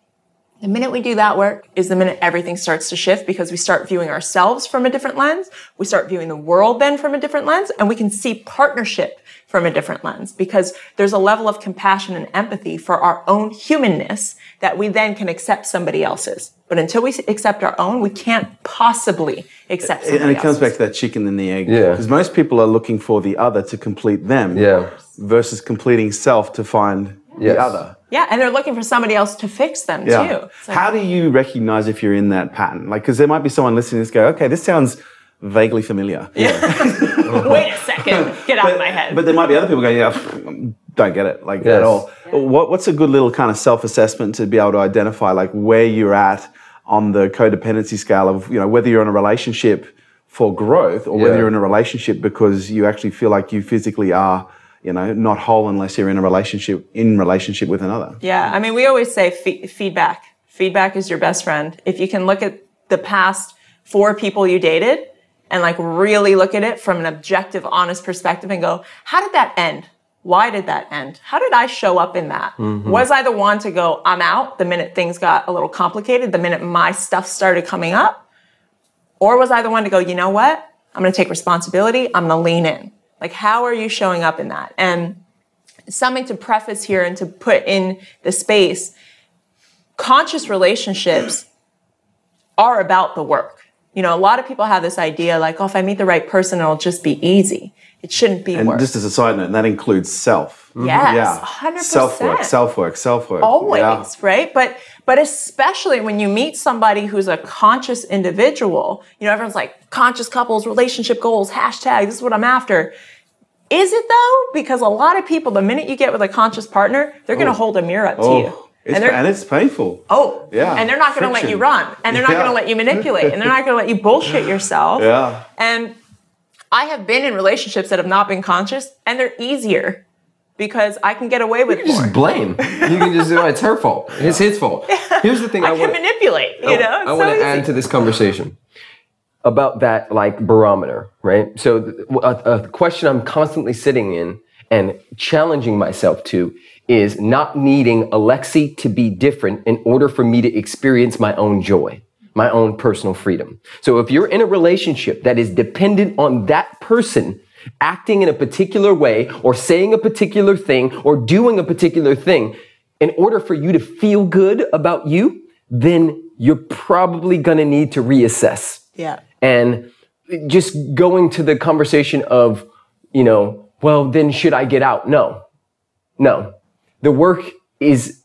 The minute we do that work is the minute everything starts to shift because we start viewing ourselves from a different lens. We start viewing the world then from a different lens and we can see partnership from a different lens because there's a level of compassion and empathy for our own humanness that we then can accept somebody else's. But until we accept our own, we can't possibly accept somebody and it comes else's. back to that chicken and the egg. Yeah. Because most people are looking for the other to complete them. Yeah. Versus completing self to find Yes. the other. Yeah, and they're looking for somebody else to fix them Yeah. too. It's like- How do you recognize if you're in that pattern? Like, because there might be someone listening to this go, okay, this sounds vaguely familiar. Yeah. [laughs] [laughs] Wait a second, get out of my head. But there might be other people going, yeah, don't get it, like Yes. at all. What, what's a good little kind of self-assessment to be able to identify like where you're at on the codependency scale of, you know, whether you're in a relationship for growth or whether you're in a relationship because you actually feel like you physically are, you know, not whole unless you're in a relationship in relationship with another. Yeah, I mean, we always say fe- feedback. Feedback is your best friend. If you can look at the past four people you dated and like really look at it from an objective, honest perspective and go, how did that end? Why did that end? How did I show up in that? Mm-hmm. Was I the one to go, I'm out the minute things got a little complicated, the minute my stuff started coming up? Or was I the one to go, you know what? I'm going to take responsibility. I'm going to lean in. Like, how are you showing up in that? And something to preface here and to put in the space conscious relationships are about the work. You know, a lot of people have this idea like, oh, if I meet the right person, it'll just be easy. It shouldn't be And work. just as a side note, and that includes self. Yes, Yeah. 100%. Self work, self work, self work. always Yeah. right but but especially when you meet somebody who's a conscious individual you know everyone's like conscious couples relationship goals hashtag this is what i'm after. Is it though? Because a lot of people the minute you get with a conscious partner they're going to oh. hold a mirror up to oh. you. Oh, it's, and and it's painful. oh. Yeah, and they're not going to let you run. And they're not Yeah. going to let you manipulate. And they're not going to let you bullshit yourself. Yeah. and i have been in relationships that have not been conscious and they're easier because i can get away with more Just blame. You can just, oh, it's her fault. It's his fault. [laughs] Here's the thing I, i can want. manipulate you know it's I so want to add to this conversation about that like barometer, right? So a, a question I'm constantly sitting in and challenging myself to is not needing Alexi to be different in order for me to experience my own joy, my own personal freedom. So if you're in a relationship that is dependent on that person acting in a particular way or saying a particular thing or doing a particular thing in order for you to feel good about you, then you're probably going to need to reassess. yeah And just going to the conversation of, you know, well, then should I get out? No, no. The work is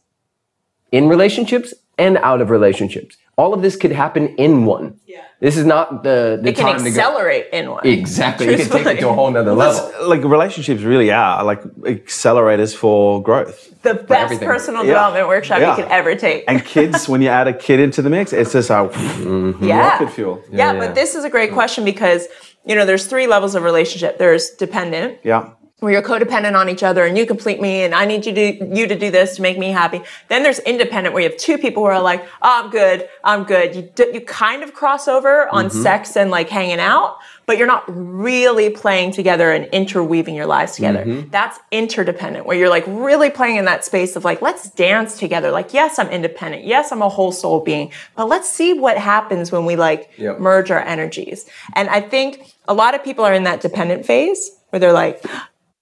in relationships and out of relationships. All of this could happen in one. Yeah. This is not the, the it can time to go. accelerate in one. Exactly. You can take it to a whole nother level. That's- like relationships really are like accelerators for growth. The best everything. personal Yeah. development workshop Yeah. you could ever take. And kids, when you add a kid into the mix, it's just a [laughs] mm-hmm, yeah. rocket fuel. yeah, yeah. but this is a great question because you know there's three levels of relationship. There's dependent, Yeah. Where you're codependent on each other and you complete me and I need you to you to do this to make me happy. Then there's independent where you have two people who are like, oh, I'm good, I'm good. You d- you kind of cross over on Mm-hmm. sex and like hanging out, but you're not really playing together and interweaving your lives together. Mm-hmm. That's interdependent where you're like really playing in that space of like, let's dance together. Like, yes, I'm independent. Yes, I'm a whole soul being, but let's see what happens when we like Yep. merge our energies. And I think a lot of people are in that dependent phase where they're like,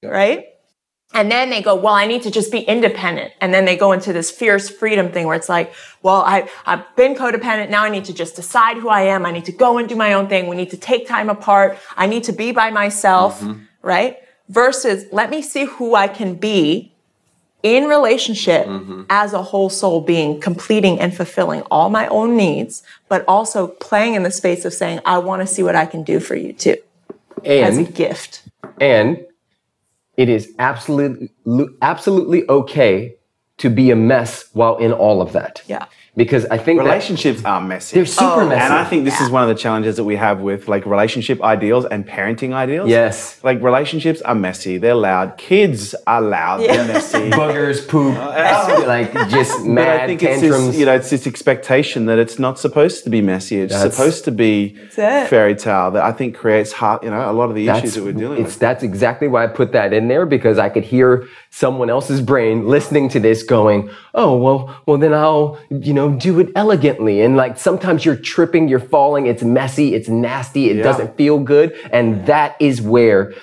right? And then they go, well, I need to just be independent. And then they go into this fierce freedom thing where it's like, well, I, I've been codependent. Now I need to just decide who I am. I need to go and do my own thing. We need to take time apart. I need to be by myself, right? Versus let me see who I can be in relationship as a whole soul being, completing and fulfilling all my own needs, but also playing in the space of saying, I want to see what I can do for you too, as a gift. And it is absolutely absolutely okay to be a mess while in all of that. Yeah. Because I think that Relationships are messy. they're super oh, messy. And I think this is one of the challenges that we have with like relationship ideals and parenting ideals. yes, Like relationships are messy. They're loud. Kids are loud. They're messy. [laughs] Buggers, poop, [laughs] like just But mad I think it's tantrums. this, you know, it's this expectation that it's not supposed to be messy. It's That's- supposed to be it. fairy tale that I think creates heart, you know, a lot of the issues that we're dealing it's with. that's exactly why I put that in there because I could hear someone else's brain listening to this going, "Oh, well, well then I'll, you know, do it elegantly." And like sometimes you're tripping, you're falling, it's messy, it's nasty, it Yeah. doesn't feel good, and that is where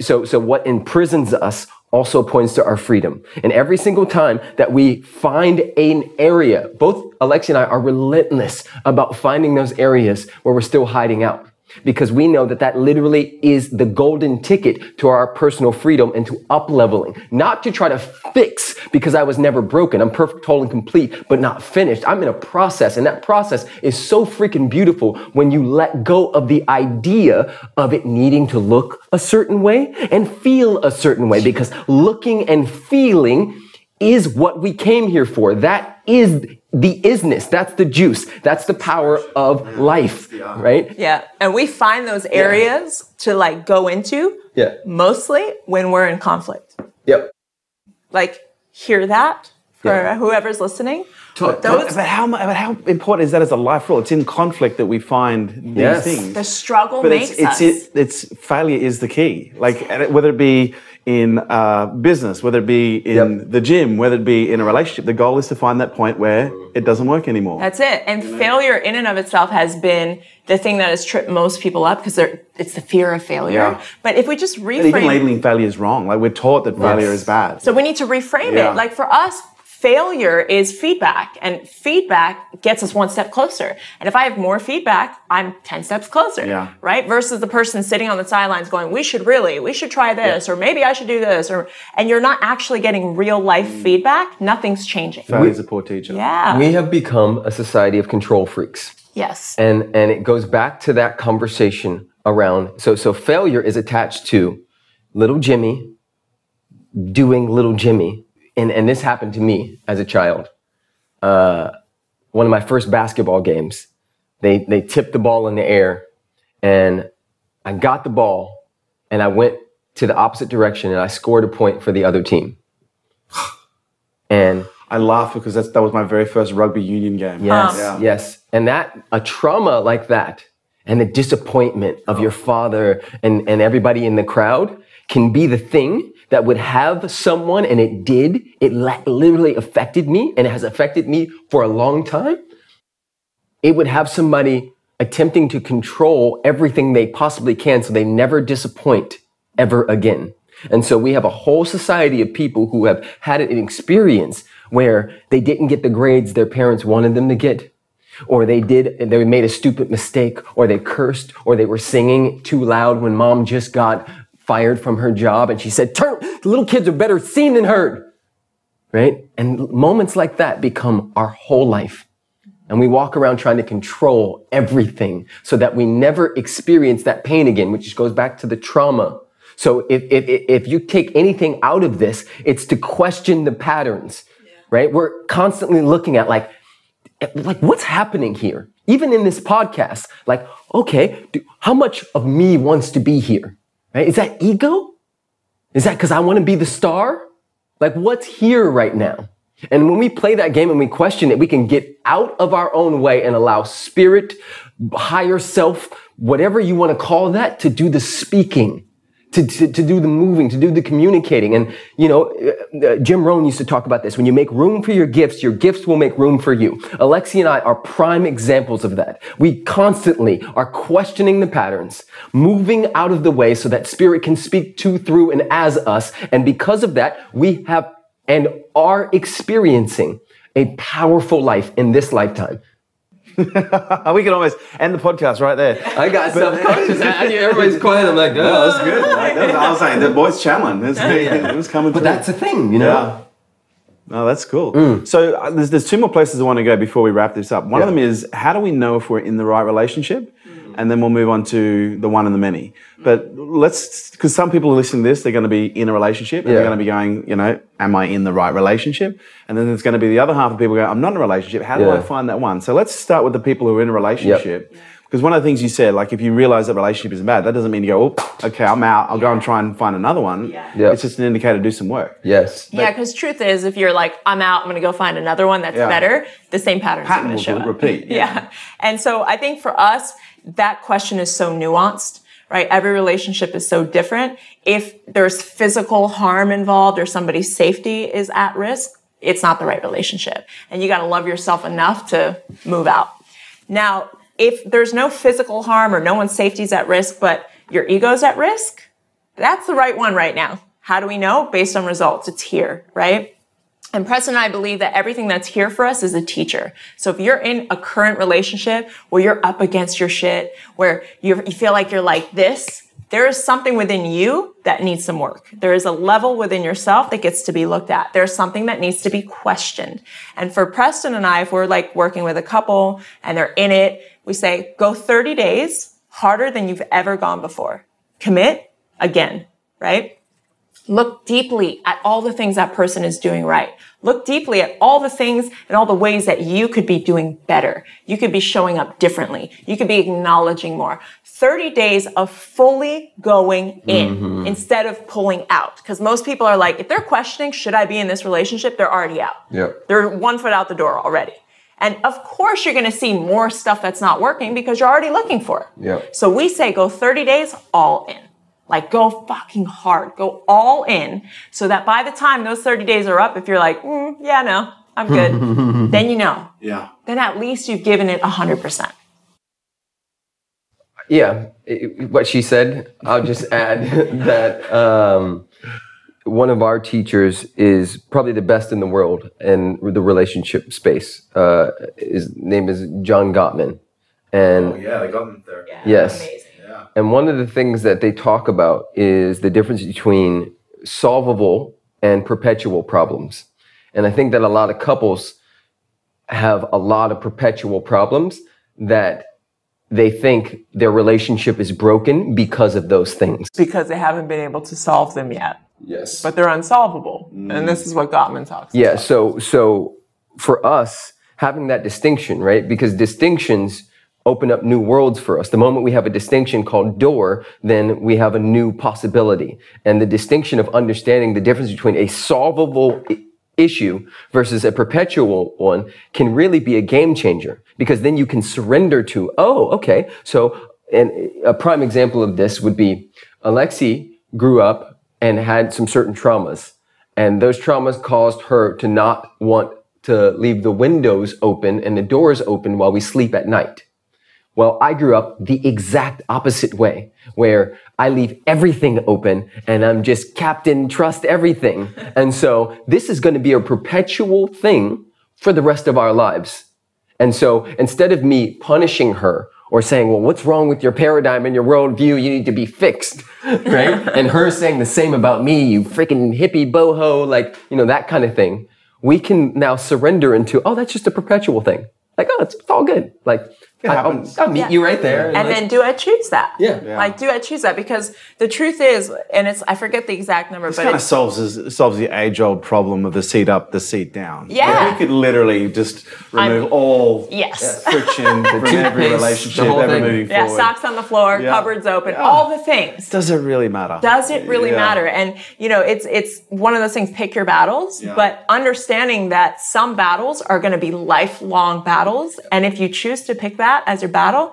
so so what imprisons us also points to our freedom. And every single time that we find an area, both Alexi and I are relentless about finding those areas where we're still hiding out because we know that that literally is the golden ticket to our personal freedom and to up leveling, not to try to fix because I was never broken. I'm perfect, whole, and complete, but not finished. I'm in a process, and that process is so freaking beautiful when you let go of the idea of it needing to look a certain way and feel a certain way because looking and feeling is what we came here for. That is the isness. That's the juice. That's the power of life, right? Yeah. And we find those areas to like go into Yeah. mostly when we're in conflict. Yep. Like, hear that for Yeah. whoever's listening. But, Those- but how, but how important is that as a life rule? It's in conflict that we find these Yes. things. The struggle but makes it's, it's, us. it, it's failure is the key. Like whether it be in uh, business, whether it be in Yep. the gym, whether it be in a relationship. The goal is to find that point where it doesn't work anymore. That's it. And failure in and of itself has been the thing that has tripped most people up because it's the fear of failure. Yeah. But if we just reframe, And even reframe, labeling failure is wrong. Like we're taught that failure is bad. so we need to reframe Yeah. it. Like for us, failure is feedback and feedback gets us one step closer. And if I have more feedback, I'm 10 steps closer. Yeah. Right? Versus the person sitting on the sidelines going, we should really, we should try this, or maybe I should do this, or, and you're not actually getting real life mm. feedback, nothing's changing. failure is a poor teacher. Yeah. We have become a society of control freaks. yes. and and it goes back to that conversation around so so failure is attached to little jimmy doing little jimmy and and this happened to me as a child uh, one of my first basketball games they they tipped the ball in the air and i got the ball and i went to the opposite direction and i scored a point for the other team [sighs] and I laugh because that's, that was my very first rugby union game. Yes, Yeah. yes. And that, a trauma like that, and the disappointment of your father and, and everybody in the crowd can be the thing that would have someone, and it did, it literally affected me, and it has affected me for a long time. It would have somebody attempting to control everything they possibly can so they never disappoint ever again. And so we have a whole society of people who have had an experience where they didn't get the grades their parents wanted them to get, or they did, they made a stupid mistake, or they cursed, or they were singing too loud when mom just got fired from her job and she said, turn, the little kids are better seen than heard. Right? And moments like that become our whole life. And we walk around trying to control everything so that we never experience that pain again, which goes back to the trauma. So if, if, if you take anything out of this, it's to question the patterns, right? We're constantly looking at like, like what's happening here? Even in this podcast, like, okay, do, how much of me wants to be here? Right? Is that ego? Is that because I want to be the star? Like what's here right now? And when we play that game and we question it, we can get out of our own way and allow spirit, higher self, whatever you want to call that, to do the speaking, to, to, to do the moving, to do the communicating. And, you know, uh, uh, Jim Rohn used to talk about this. When you make room for your gifts, your gifts will make room for you. Alexi and I are prime examples of that. We constantly are questioning the patterns, moving out of the way so that spirit can speak to, through, and as us. And because of that, we have and are experiencing a powerful life in this lifetime. [laughs] we can almost end the podcast right there. I got self-conscious. I, I, everybody's [laughs] quiet. I'm like, oh, That's good. Like, [laughs] that was- I was saying, the boy's channeling. It's, It was coming But through. that's the thing, you know? Yeah. No, that's cool. So uh, there's, there's two more places I want to go before we wrap this up. One of them is how do we know if we're in the right relationship? And then we'll move on to the one and the many. But let's, because some people are listening to this, they're going to be in a relationship and they're going to be going, you know, am I in the right relationship? And then there's going to be the other half of people going, I'm not in a relationship. How do Yeah. I find that one? So let's start with the people who are in a relationship. Because one of the things you said, like if you realize that relationship isn't bad, that doesn't mean you go, oh, okay, I'm out. I'll go and try and find another one. Yeah. Yeah. It's just an indicator to do some work. Yes. Yeah, because truth is, if you're like, I'm out, I'm going to go find another one that's Yeah. better, the same patterns Pattern are going to will show up. repeat, yeah. [laughs] Yeah. And so I think for us, that question is so nuanced, right? Every relationship is so different. If there's physical harm involved or somebody's safety is at risk, it's not the right relationship. And you got to love yourself enough to move out. Now, if there's no physical harm or no one's safety is at risk, but your ego's at risk, that's the right one right now. How do we know? Based on results. It's here, right? And Preston and I believe that everything that's here for us is a teacher. So if you're in a current relationship where you're up against your shit, where you you feel like you're like this, there is something within you that needs some work. There is a level within yourself that gets to be looked at. There's something that needs to be questioned. And for Preston and I, if we're like working with a couple and they're in it, we say, go 30 days harder than you've ever gone before. Commit again, right? Look deeply at all the things that person is doing right. Look deeply at all the things and all the ways that you could be doing better. You could be showing up differently. You could be acknowledging more. 30 days of fully going in mm-hmm. instead of pulling out. Because most people are like, if they're questioning, should I be in this relationship? They're already out. Yep. They're one foot out the door already. And of course, you're going to see more stuff that's not working because you're already looking for it. Yep. So we say go 30 days all in. Like go fucking hard, go all in so that by the time those 30 days are up, if you're like, mm, yeah, no, I'm good, [laughs] then you know. Yeah. Then at least you've given it 100%. Yeah, it- what she said. I'll just [laughs] add that um, one of our teachers is probably the best in the world in the relationship space. Uh, his name is John Gottman, and Yeah, they got them there. Yes. Amazing. And one of the things that they talk about is the difference between solvable and perpetual problems. And I think that a lot of couples have a lot of perpetual problems that they think their relationship is broken because of those things. Because they haven't been able to solve them yet, Yes. but they're unsolvable. And this is what Gottman talks about. Yeah, so so for us having that distinction, right? Because distinctions open up new worlds for us. The moment we have a distinction called door, then we have a new possibility. And the distinction of understanding the difference between a solvable issue versus a perpetual one can really be a game changer because then you can surrender to, oh, okay. So and a prime example of this would be Alexi grew up and had some certain traumas. And those traumas caused her to not want to leave the windows open and the doors open while we sleep at night. Well, I grew up the exact opposite way, where I leave everything open and I'm just captain, trust everything. And so this is going to be a perpetual thing for the rest of our lives. And so instead of me punishing her or saying, well, what's wrong with your paradigm and your worldview? You need to be fixed, [laughs] right? and her saying the same about me, you freaking hippie boho, like, you know, that kind of thing. We can now surrender into, oh, that's just a perpetual thing. Like, oh, it's, it's all good. Like, I, oh, will. I'll meet you right there. And like- then do I choose that? Yeah. Yeah. Like, do I choose that? Because the truth is, and it's, I forget the exact number, This but kind of it's, solves solves the age old problem of the seat up, the seat down. Yeah. Like, we could literally just remove all yes. friction [laughs] from every relationship the whole ever thing. moving Yeah, forward. socks on the floor, Yeah. cupboards open, Yeah. all the things. Does it really matter? Does it really Yeah. matter? And you know, it's it's one of those things. Pick your battles, Yeah. but understanding that some battles are going to be lifelong battles, and if you choose to pick that as your battle,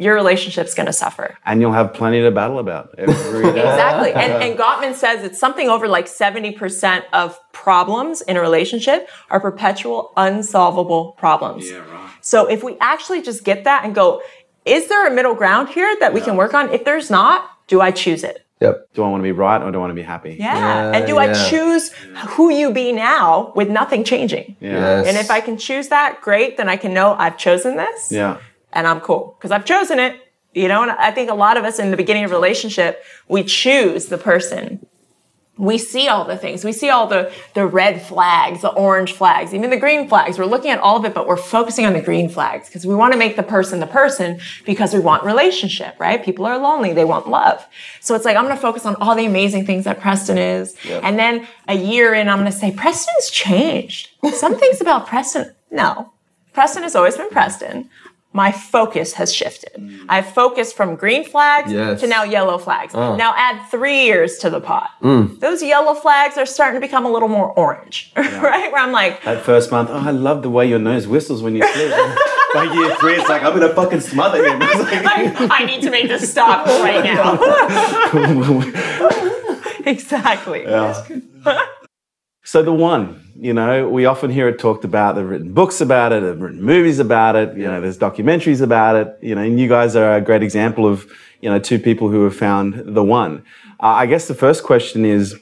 your relationship's going to suffer. and you'll have plenty to battle about every [laughs] day. Exactly. And, and Gottman says it's something over like 70% of problems in a relationship are perpetual unsolvable problems. Yeah, right. So if we actually just get that and go, is there a middle ground here that we can work on? If there's not, do I choose it? Yep. Do I want to be right or do I want to be happy? Yeah. Yeah, and do yeah. I choose who you be now with nothing changing? Yeah. Yes. And if I can choose that, great, then I can know I've chosen this Yeah. And I'm cool because I've chosen it. You know, and I think a lot of us in the beginning of a relationship, we choose the person. We see all the things. We see all the, the red flags, the orange flags, even the green flags. We're looking at all of it, but we're focusing on the green flags because we want to make the person the person because we want relationship, right? People are lonely. They want love. So it's like, I'm going to focus on all the amazing things that Preston is. And then a year in, I'm going to say, Preston's changed. Some things about Preston, no. Preston has always been Preston. My focus has shifted. I've focused from green flags Yes. to now yellow flags. Now add three years to the pot. Mm. Those yellow flags are starting to become a little more orange, [laughs] right? Where I'm like, That first month, oh, I love the way your nose whistles when you sleep. [laughs] By year three, it's like, I'm to fucking smother him. [laughs] Like- I, I need to make this stop right now. exactly. So the one, you know, we often hear it talked about. They've written books about it. They've written movies about it. You know, there's documentaries about it. You know, and you guys are a great example of, you know, two people who have found the one. Uh, I guess the first question is,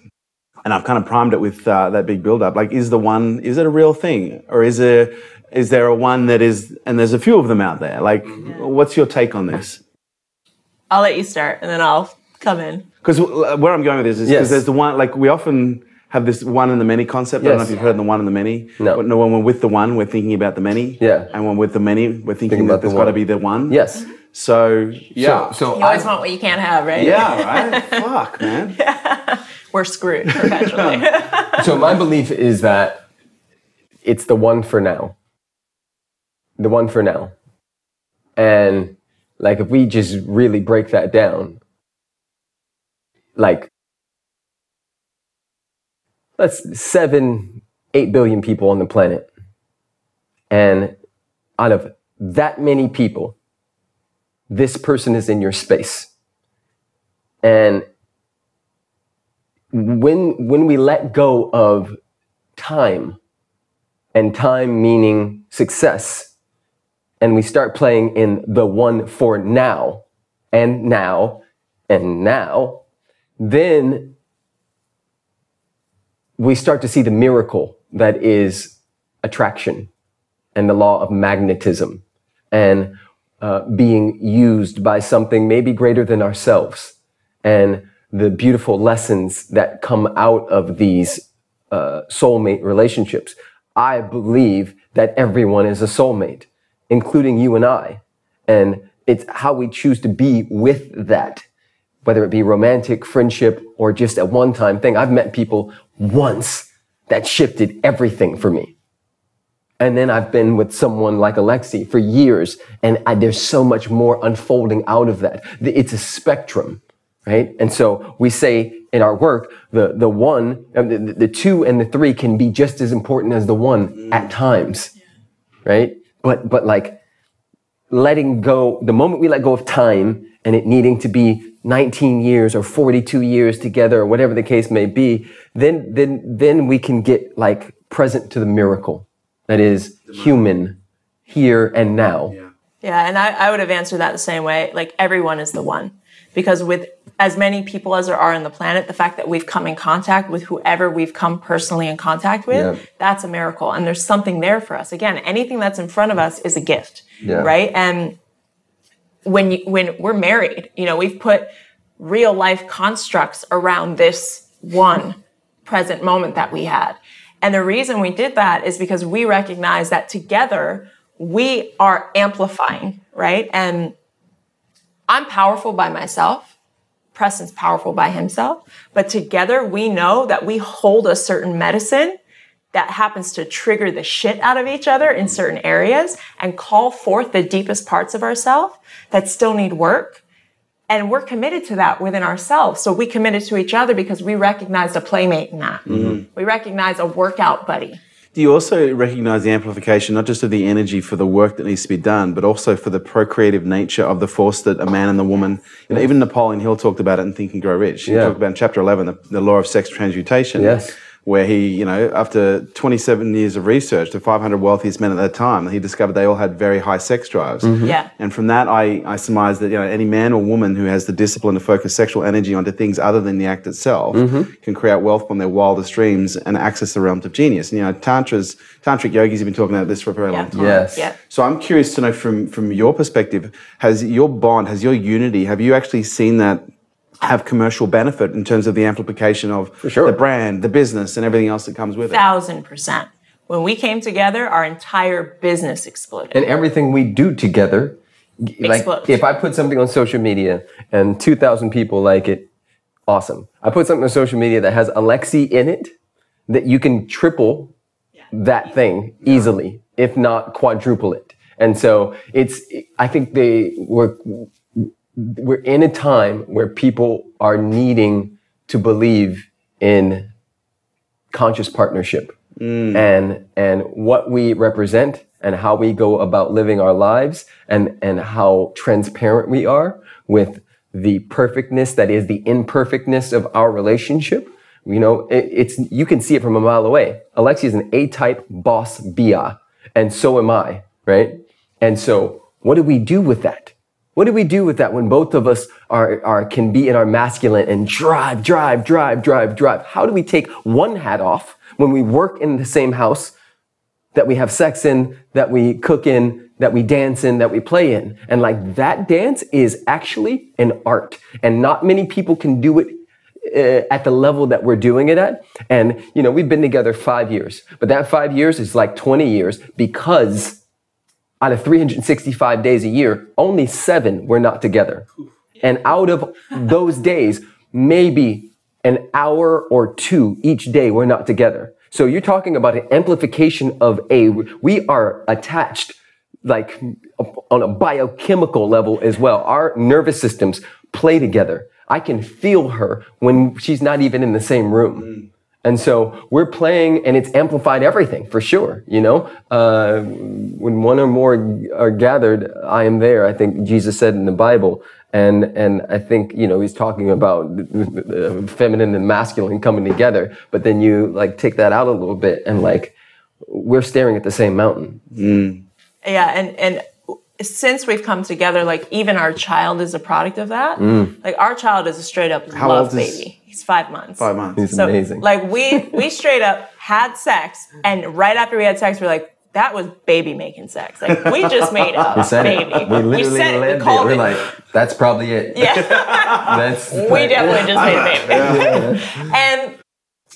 and I've kind of primed it with uh, that big build up. Like, is the one? Is it a real thing, or is there is there a one that is? And there's a few of them out there. Like, what's your take on this? I'll let you start and then I'll come in. Because where I'm going with this is because Yes. there's the one, like we often have this one and the many concept. I don't know if you've heard of the one and the many. No. But no, when we're with the one, we're thinking about the many. Yeah. And when we're with the many, we're thinking Thinking that about the there's got to be the one. Yes. So, yeah. So, so You always I, want what you can't have, right? yeah, right? Fuck, man. [laughs] Yeah. We're screwed perpetually. [laughs] so my belief is that it's the one for now. The one for now. And like if we just really break that down, like that's seven, eight billion people on the planet. And out of that many people, this person is in your space. And when when we let go of time and time meaning success and we start playing in the one for now and now and now then we start to see the miracle that is attraction and the law of magnetism and uh, being used by something maybe greater than ourselves and the beautiful lessons that come out of these uh, soulmate relationships. I believe that everyone is a soulmate, including you and I. And it's how we choose to be with that, whether it be romantic, friendship, or just a one time thing. I've met people once that shifted everything for me. And then I've been with someone like Alexi for years, and I, there's so much more unfolding out of that. It's a spectrum, right? And so we say in our work, the, the one, uh, the, the two and the three can be just as important as the one at times, right? But, but like letting go, the moment we let go of time and it needing to be 19 years or 42 years together or whatever the case may be, then, then, then we can get like present to the miracle that is human here and now. Yeah. Yeah, and I, I would have answered that the same way. Like everyone is the one. Because with as many people as there are on the planet, the fact that we've come in contact with whoever we've come personally in contact with, Yeah. that's a miracle. And there's something there for us. Again, anything that's in front of us is a gift. Yeah. Right? And when you when we're married, you know, we've put real life constructs around this one present moment that we had. And the reason we did that is because we recognize that together we are amplifying, right? And I'm powerful by myself. Preston's powerful by himself. But together we know that we hold a certain medicine that happens to trigger the shit out of each other in certain areas and call forth the deepest parts of ourselves that still need work. And we're committed to that within ourselves. So we committed to each other because we recognized a playmate in that. Mm-hmm. We recognize a workout buddy. Do you also recognize the amplification, not just of the energy for the work that needs to be done, but also for the procreative nature of the force that a man and the woman, you know, even Napoleon Hill talked about it in Think and Grow Rich. He Yeah. talked about in chapter 11, the, the law of sex transmutation. Yes. Where he, you know, after 27 years of research, the 500 wealthiest men at that time, he discovered they all had very high sex drives. Mm-hmm. Yeah. And from that, I, I surmise that you know any man or woman who has the discipline to focus sexual energy onto things other than the act itself mm-hmm. can create wealth from their wildest dreams and access the realms of genius. And you know, tantras, tantric yogis have been talking about this for a very long time. Yes. Yeah. So I'm curious to know from from your perspective, has your bond, has your unity, have you actually seen that have commercial benefit in terms of the amplification of sure. the brand, the business, and everything else that comes with it? Thousand percent. When we came together, our entire business exploded. and everything we do together like Explodes. if i put something on social media and 2000 people like it awesome i put something on social media that has alexi in it that you can triple that thing easily if not quadruple it and so it's i think they were we're in a time where people are needing to believe in conscious partnership mm. and and what we represent and how we go about living our lives and and how transparent we are with the perfectness that is the imperfectness of our relationship. You know it, it's you can see it from a mile away. Alexi is an a-type boss bia and so am i right? And so what do we do with that what do we do with that when both of us are, are can be in our masculine and drive, drive, drive, drive, drive? How do we take one hat off when we work in the same house that we have sex in, that we cook in, that we dance in, that we play in? And like that dance is actually an art, and not many people can do it uh, at the level that we're doing it at. And you know, we've been together five years, but that five years is like 20 years because out of 365 days a year, only seven were not together. And out of those days, maybe an hour or two each day were not together. So you're talking about an amplification of a, we are attached like on a biochemical level as well. Our nervous systems play together. I can feel her when she's not even in the same room. And so we're playing, and it's amplified everything for sure. You know, uh, when one or more are gathered, I am there. I think Jesus said in the Bible, and and I think you know he's talking about uh, feminine and masculine coming together. But then you like take that out a little bit, and like we're staring at the same mountain. Yeah, and and since we've come together, like even our child is a product of that. Like our child is a straight up How love old is- baby. He's five months. Five months. He's So amazing. like we we straight up had sex, and right after we had sex, we're like. That was baby making sex. Like we just made a baby. We literally said it, we lived it. called We're like, that's probably it. yeah. [laughs] That's we definitely just made a baby. [laughs] and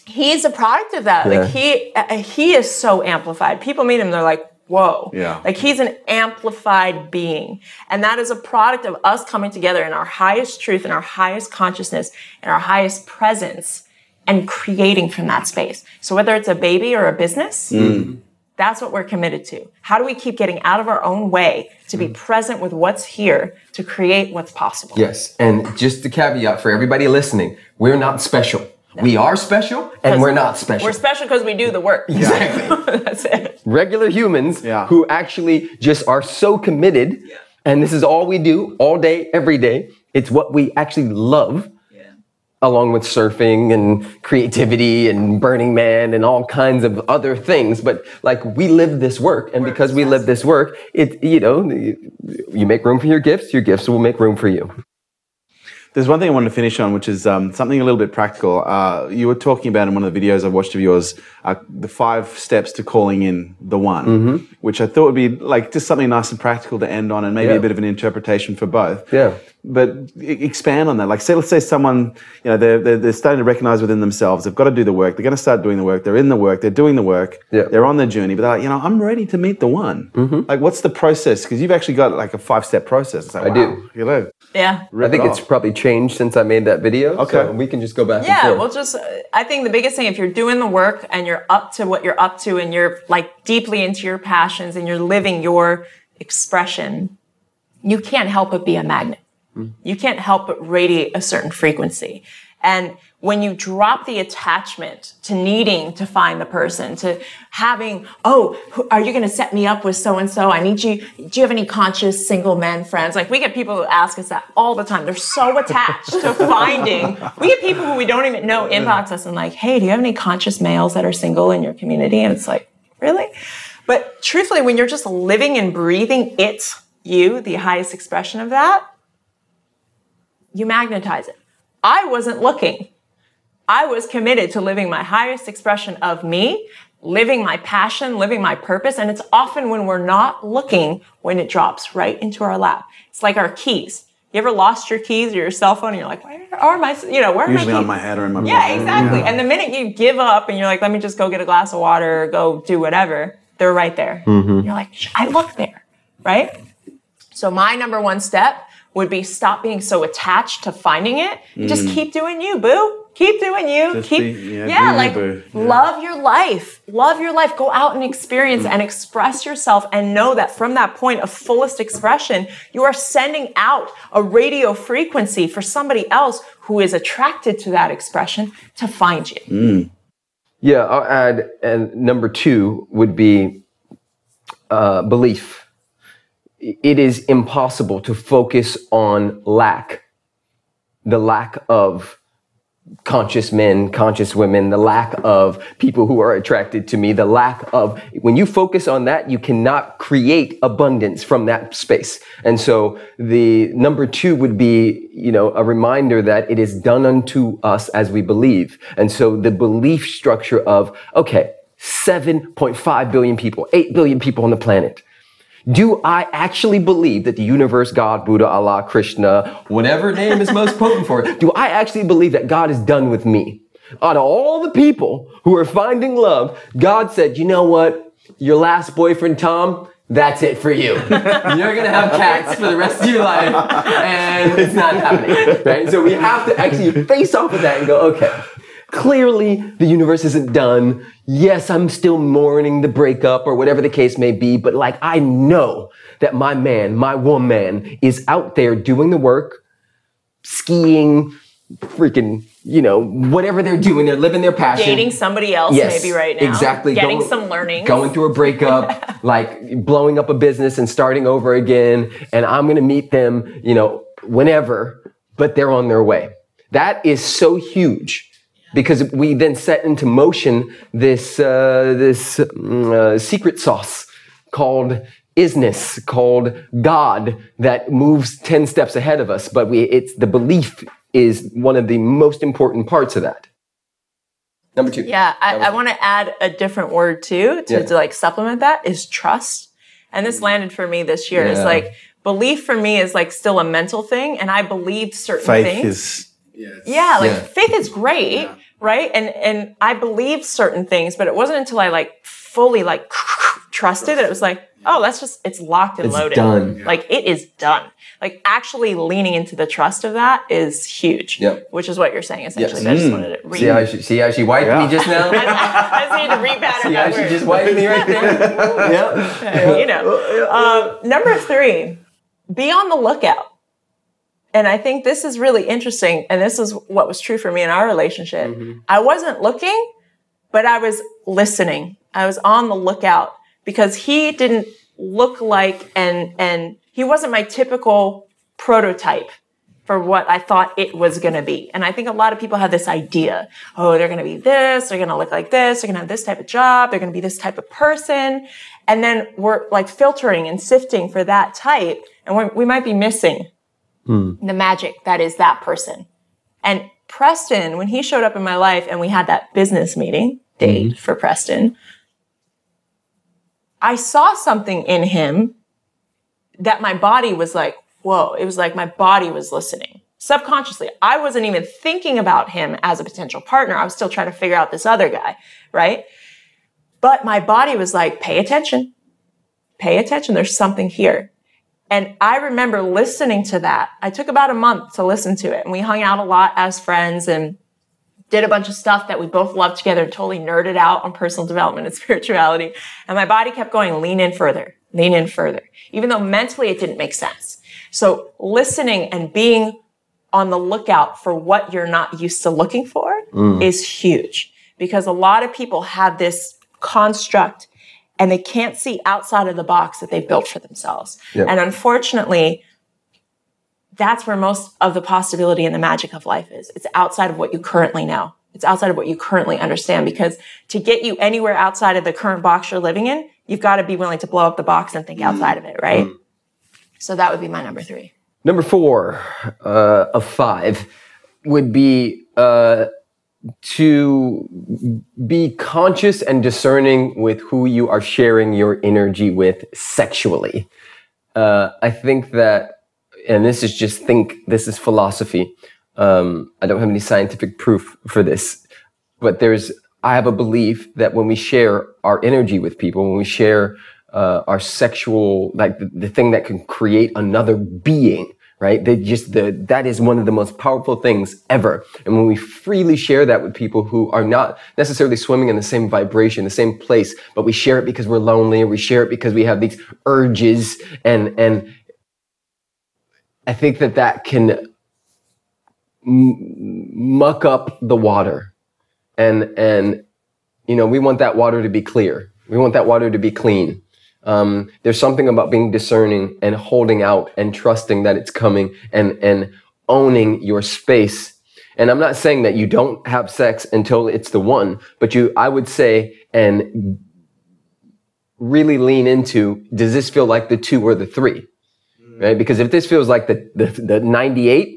he's a product of that. Yeah. Like he uh, he is so amplified. People meet him, they're like, whoa. Yeah. Like he's an amplified being. And that is a product of us coming together in our highest truth, in our highest consciousness, in our highest presence, and creating from that space. So whether it's a baby or a business, mm. that's what we're committed to. How do we keep getting out of our own way to be mm. present with what's here to create what's possible? Yes, and just the caveat for everybody listening: we're not special. We are special, and we're not special. We're special because we do the work. Exactly. [laughs] That's it. Regular humans Yeah. who actually just are so committed, and this is all we do all day, every day. It's what we actually love. Along with surfing and creativity and Burning Man and all kinds of other things, but like we live this work, and because we live this work, it you know you you make room for your gifts. Your gifts will make room for you. There's one thing I wanted to finish on, which is um, something a little bit practical. Uh, you were talking about in one of the videos I watched of yours, uh, the five steps to calling in the one, which I thought would be like just something nice and practical to end on, and maybe Yeah. a bit of an interpretation for both. Yeah. But expand on that. Like, say, let's say someone, you know, they're, they're, they're starting to recognize within themselves, they've got to do the work. They're going to start doing the work. They're in the work. They're doing the work. Yeah. They're on their journey, but they're like, you know, I'm ready to meet the one. Like, what's the process? Because you've actually got like a five step process. It's like, I wow, do. Hello. Yeah. I think it's probably changed since I made that video. Okay. So we can just go back Yeah, and well, forth. just uh, I think the biggest thing if you're doing the work and you're up to what you're up to and you're like deeply into your passions and you're living your expression, you can't help but be a magnet. You can't help but radiate a certain frequency. And when you drop the attachment to needing to find the person, to having, oh, who- are you going to set me up with so and so? I need you. Do you have any conscious single men friends? Like we get people who ask us that all the time. They're so attached to [laughs] finding. We get people who we don't even know inbox us and like, hey, do you have any conscious males that are single in your community? And it's like, really? But truthfully, when you're just living and breathing it, you, the highest expression of that, you magnetize it. I wasn't looking. I was committed to living my highest expression of me, living my passion, living my purpose. And it's often when we're not looking when it drops right into our lap. It's like our keys. You ever lost your keys or your cell phone and you're like, where are my, you know, where are Usually my on my head or in my Yeah, exactly. And the minute you give up and you're like, let me just go get a glass of water or go do whatever, they're right there. Mm-hmm. You're like, I look there, right? So my number one step would be stop being so attached to finding it. and Just mm. keep doing you, boo. Keep doing you. Just keep be- yeah, be you, like boo. Yeah. love your life. Love your life. Go out and experience mm. and express yourself and know that from that point of fullest expression, you are sending out a radio frequency for somebody else who is attracted to that expression to find you. Mm. Yeah, I'll add, and number two would be uh, belief. It is impossible to focus on lack, the lack of conscious men, conscious women, the lack of people who are attracted to me, the lack of, when you focus on that, you cannot create abundance from that space. And so the number two would be, you know, a reminder that it is done unto us as we believe. And so the belief structure of, okay, 7.5 billion people, 8 billion people on the planet. Do I actually believe that the universe, God, Buddha, Allah, Krishna, whatever name is most potent for it, do I actually believe that God is done with me? Out of all the people who are finding love, God said, you know what? Your last boyfriend, Tom, that's it for you. You're gonna have cats for the rest of your life, and it's not happening. Right? So we have to actually face off with that and go, okay, clearly the universe isn't done. Yes, I'm still mourning the breakup or whatever the case may be, but like I know that my man, my woman is out there doing the work, skiing, freaking, you know, whatever they're doing. They're living their passion. Dating somebody else Yes, maybe right now. exactly. Getting Going- some learning. going through a breakup, [laughs] like blowing up a business and starting over again. And I'm going to meet them, you know, whenever, but they're on their way. That is so huge because we then set into motion this, uh, this mm, uh, secret sauce called isness, called God that moves 10 steps ahead of us. But we, it's the belief is one of the most important parts of that. Number two. Yeah, I, I want to add a different word too to, Yeah. to like supplement that is trust. And this landed for me this year. It's Yeah. like belief for me is like still a mental thing, and I believe certain Faith things. is. yeah, like Yeah. faith is great, right? And and I believed certain things, but it wasn't until I like fully like [laughs] trusted it. It was like, oh, that's just it's locked and It's loaded. done. Like it is done. Like actually leaning into the trust of that is huge. Yep. Which is what you're saying essentially. Yes. I just wanted to read. See how she, see how she wiped Yeah. me just now? [laughs] I just need to repattern [laughs] See how that she just wiped me right there? yep. you know. Um, number three, be on the lookout. And I think this is really interesting. And this is what was true for me in our relationship. Mm-hmm. I wasn't looking, but I was listening. I was on the lookout because he didn't look like and, and he wasn't my typical prototype for what I thought it was going to be. And I think a lot of people have this idea, oh, they're going to be this, they're going to look like this, they're going to have this type of job, they're going to be this type of person. And then we're like filtering and sifting for that type. And we're, we might be missing Mm. the magic that is that person. And Preston, when he showed up in my life and we had that business meeting date mm-hmm. for Preston, I saw something in him that my body was like, whoa, it was like my body was listening subconsciously. I wasn't even thinking about him as a potential partner. I was still trying to figure out this other guy, right? But my body was like, pay attention, pay attention. There's something here. And I remember listening to that. I took about a month to listen to it and we hung out a lot as friends and did a bunch of stuff that we both loved together and totally nerded out on personal development and [laughs] spirituality. And my body kept going, lean in further, lean in further, even though mentally it didn't make sense. So listening and being on the lookout for what you're not used to looking for mm. is huge because a lot of people have this construct and they can't see outside of the box that they've built for themselves. Yeah. And unfortunately, that's where most of the possibility and the magic of life is. It's outside of what you currently know. It's outside of what you currently understand because to get you anywhere outside of the current box you're living in, you've got to be willing to blow up the box and think outside of it, right? So that would be my number three. Number four uh, of five would be uh, to be conscious and discerning with who you are sharing your energy with sexually. Uh, I think that, and this is just think, this is philosophy. Um, I don't have any scientific proof for this, but there's, I have a belief that when we share our energy with people, when we share uh, our sexual, like the, the thing that can create another being, right? They just the that is one of the most powerful things ever. And when we freely share that with people who are not necessarily swimming in the same vibration, the same place, but we share it because we're lonely, or we share it because we have these urges, and and I think that that can muck up the water, and and you know we want that water to be clear. We want that water to be clean. Um, there's something about being discerning and holding out and trusting that it's coming and and owning your space. And I'm not saying that you don't have sex until it's the one, but you I would say and really lean into does this feel like the two or the three? Right? Because if this feels like the the, the 98,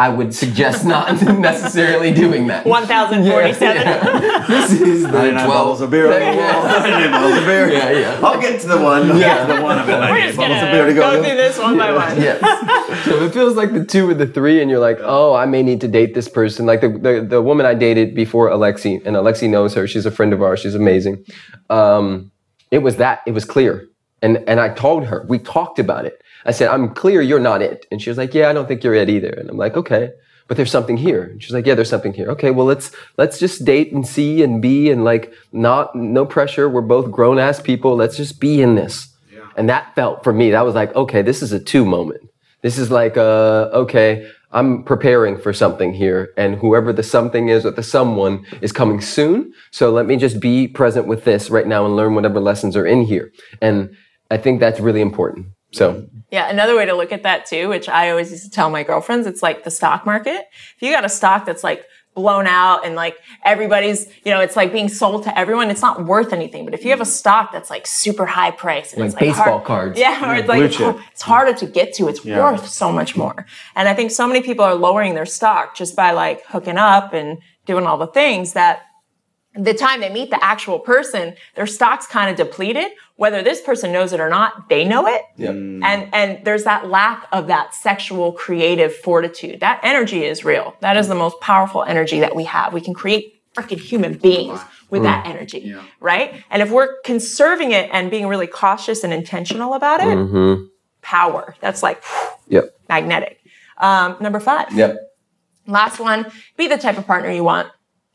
I would suggest not [laughs] necessarily doing that. 1047. This is the 99 bottles of beer on the wall. [laughs] 99 bottles of beer. Yeah, yeah. I'll get to the one. I'll get to the one of it. We're just bottles of gonna beer to go go. through this one by one. Yes. [laughs] so if it feels like the two or the three, and you're like, oh, I may need to date this person. Like the, the, the woman I dated before Alexi, and Alexi knows her. She's a friend of ours. She's amazing. Um, it was that. It was clear. And, and I told her, we talked about it. I said, I'm clear you're not it. And she was like, yeah, I don't think you're it either. And I'm like, okay, but there's something here. And she's like, yeah, there's something here. Okay, well, let's, let's just date and see and be and like not, no pressure. We're both grown ass people. Let's just be in this. And that felt for me, that was like, okay, this is a two moment. This is like, uh, okay, I'm preparing for something here, and whoever the something is or the someone is coming soon. So let me just be present with this right now and learn whatever lessons are in here. And I think that's really important. So Yeah, another way to look at that too, which I always used to tell my girlfriends, it's like the stock market. If you got a stock that's like blown out and like everybody's, you know, it's like being sold to everyone, it's not worth anything. But if you have a stock that's like super high price and Like it's like baseball hard- cards. Yeah, or it's like it's, it's harder to get to. It's worth so much more. And I think so many people are lowering their stock just by like hooking up and doing all the things that the time they meet the actual person, their stock's kind of depleted. Whether this person knows it or not, they know it. Mm. And and there's that lack of that sexual creative fortitude. That energy is real. That is the most powerful energy that we have. We can create freaking human beings with that mm. energy, right? And if we're conserving it and being really cautious and intentional about it, mm-hmm. power. That's like yep, magnetic. Um, number five. yep. Last one, be the type of partner you want.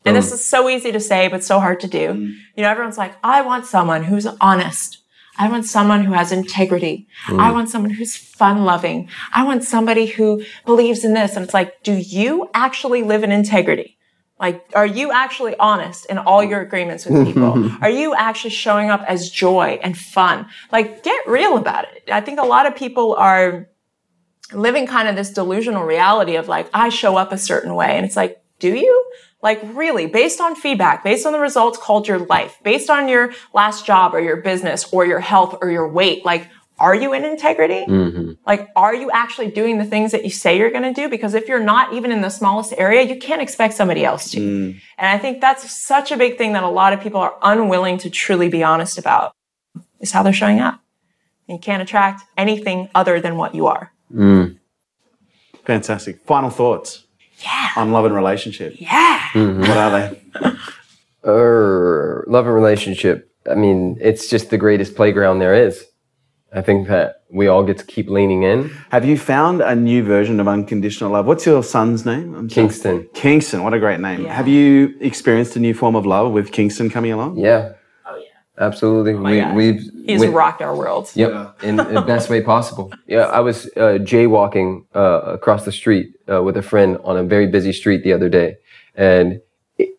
And this is so easy to say, but so hard to do. Mm-hmm. You know, everyone's like, I want someone who's honest. I want someone who has integrity. I want someone who's fun loving. I want somebody who believes in this. And it's like, do you actually live in integrity? Like, are you actually honest in all your agreements with people? [laughs] are you actually showing up as joy and fun? Like, get real about it. I think a lot of people are living kind of this delusional reality of like, I show up a certain way. And it's like, do you? Like, really, based on feedback, based on the results called your life, based on your last job or your business or your health or your weight, like, are you in integrity? Like, are you actually doing the things that you say you're going to do? Because if you're not even in the smallest area, you can't expect somebody else to. And I think that's such a big thing that a lot of people are unwilling to truly be honest about is how they're showing up. And you can't attract anything other than what you are. Mm. Fantastic. Final thoughts Yeah. On love and relationship. Yeah. What are they? Er, love and relationship. I mean, it's just the greatest playground there is. I think that we all get to keep leaning in. Have you found a new version of unconditional love? What's your son's name? I'm sorry. Kingston. Kingston. What a great name. Yeah. Have you experienced a new form of love with Kingston coming along? Yeah. Oh. Absolutely. we, God. we've He's we- rocked our world. Yep, in the best way possible. [laughs] Yeah, I was uh, jaywalking uh, across the street uh, with a friend on a very busy street the other day, and it,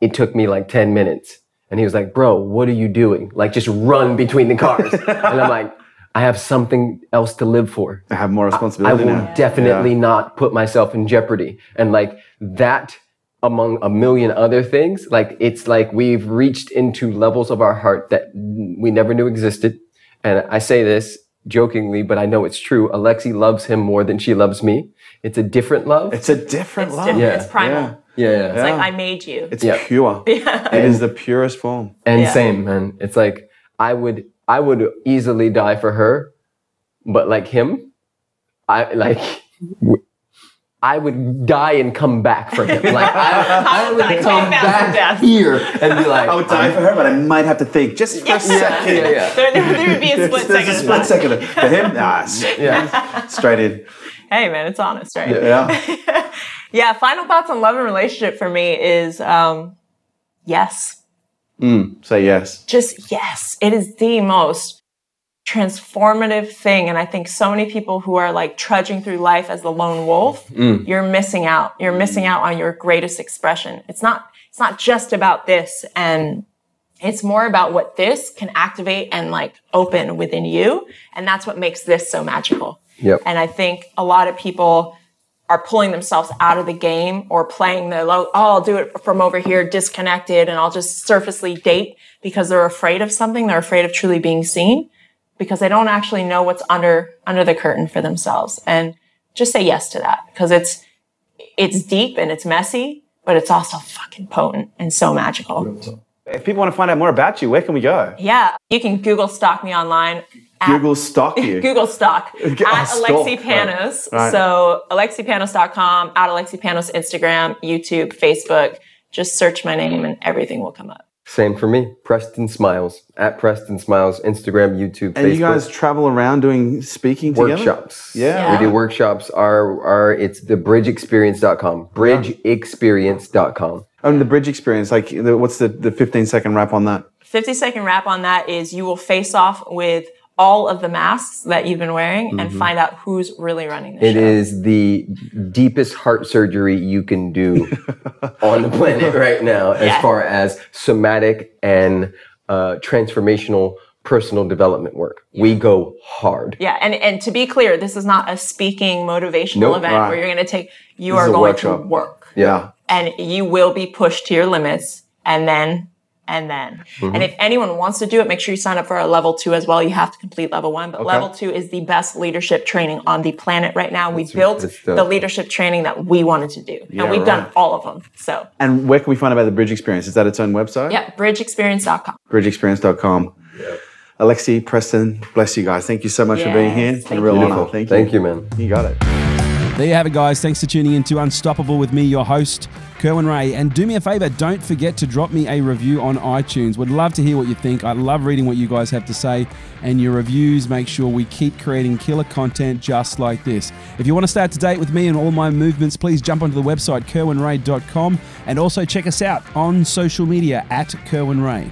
it took me like ten minutes. And he was like, "Bro, what are you doing? Like, just run between the cars." and I'm like, [laughs] "I have something else to live for. I have more responsibility. I responsibility will now. definitely Yeah. not put myself in jeopardy." And like that among a million other things, like it's like we've reached into levels of our heart that we never knew existed. And I say this jokingly, but I know it's true. Alexi loves him more than she loves me. It's a different love. It's a different It's love. different. Yeah. It's primal. Yeah. yeah, yeah. It's like I made you. It's Yeah. pure. [laughs] It is the purest form. and Yeah. same, man. It's like I would, I would easily die for her, but like him, I like. [laughs] w- I would die and come back for him. [laughs] Like I, I would Like, come take that back death. here and be like, I would die for her, but I might have to think just for a second. yeah, yeah. There, there, there would be a split There's second. a split second. For him, nah, Yeah. straight in. Hey, man, it's honest, right? Yeah. [laughs] Yeah, final thoughts on love and relationship for me is um, yes. Say yes. Just yes. It is the most transformative thing. And I think so many people who are like trudging through life as the lone wolf, mm. you're missing out. You're missing out on your greatest expression. It's not, it's not just about this and it's more about what this can activate and like open within you. And that's what makes this so magical. Yep. And I think a lot of people are pulling themselves out of the game or playing the low, oh, I'll do it from over here, disconnected, and I'll just surfacely date because they're afraid of something. They're afraid of truly being seen because they don't actually know what's under under the curtain for themselves. And just say yes to that because it's it's deep and it's messy, but it's also fucking potent and so magical. If people want to find out more about you, where can we go? Yeah, you can Google stalk me online. Google stalk [laughs] you. Google stock [laughs] at Oh, stalk. Alexi Panos. Right. So alexipanos.com, at Alexi Panos, Instagram, YouTube, Facebook. Just search my name and everything will come up. Same for me. Preston Smiles at Preston Smiles, Instagram, YouTube, And Facebook. you guys travel around doing speaking together? workshops. Yeah. We do workshops. Our our it's the bridgeexperience.com. Bridgeexperience.com. Oh, and the bridge experience, like, the, what's the, the 15 second wrap on that? 50 second wrap on that is you will face off with all of the masks that you've been wearing and find out who's really running the Mm-hmm. It show. is the deepest heart surgery you can do [laughs] on the planet right now, as far as somatic and uh, transformational personal development work. We go hard. Yeah, and and to be clear, this is not a speaking motivational Nope. event Right. where you're going to take. You This are is a going workshop. to work, Yeah. and you will be pushed to your limits, and then and then. Mm-hmm. And if anyone wants to do it, make sure you sign up for our level two as well. You have to complete level one, but level two is the best leadership training on the planet right now. We built that's dope. the leadership training that we wanted to do, Yeah, and we've done all of them. So And where can we find out about the Bridge Experience? Is that its own website? yeah, bridgeexperience.com. Bridgeexperience.com. Alexi, Preston, bless you guys. Thank you so much for being here. It's been a real honor. Thank you. Thank you, man. You got it. There you have it, guys. Thanks for tuning in to Unstoppable with me, your host, Kerwin Rae. And do me a favor, don't forget to drop me a review on iTunes. Would love to hear what you think. I love reading what you guys have to say. And your reviews make sure we keep creating killer content just like this. If you want to stay up to date with me and all my movements, please jump onto the website, kerwinrae.com. And also check us out on social media at Kerwin Rae.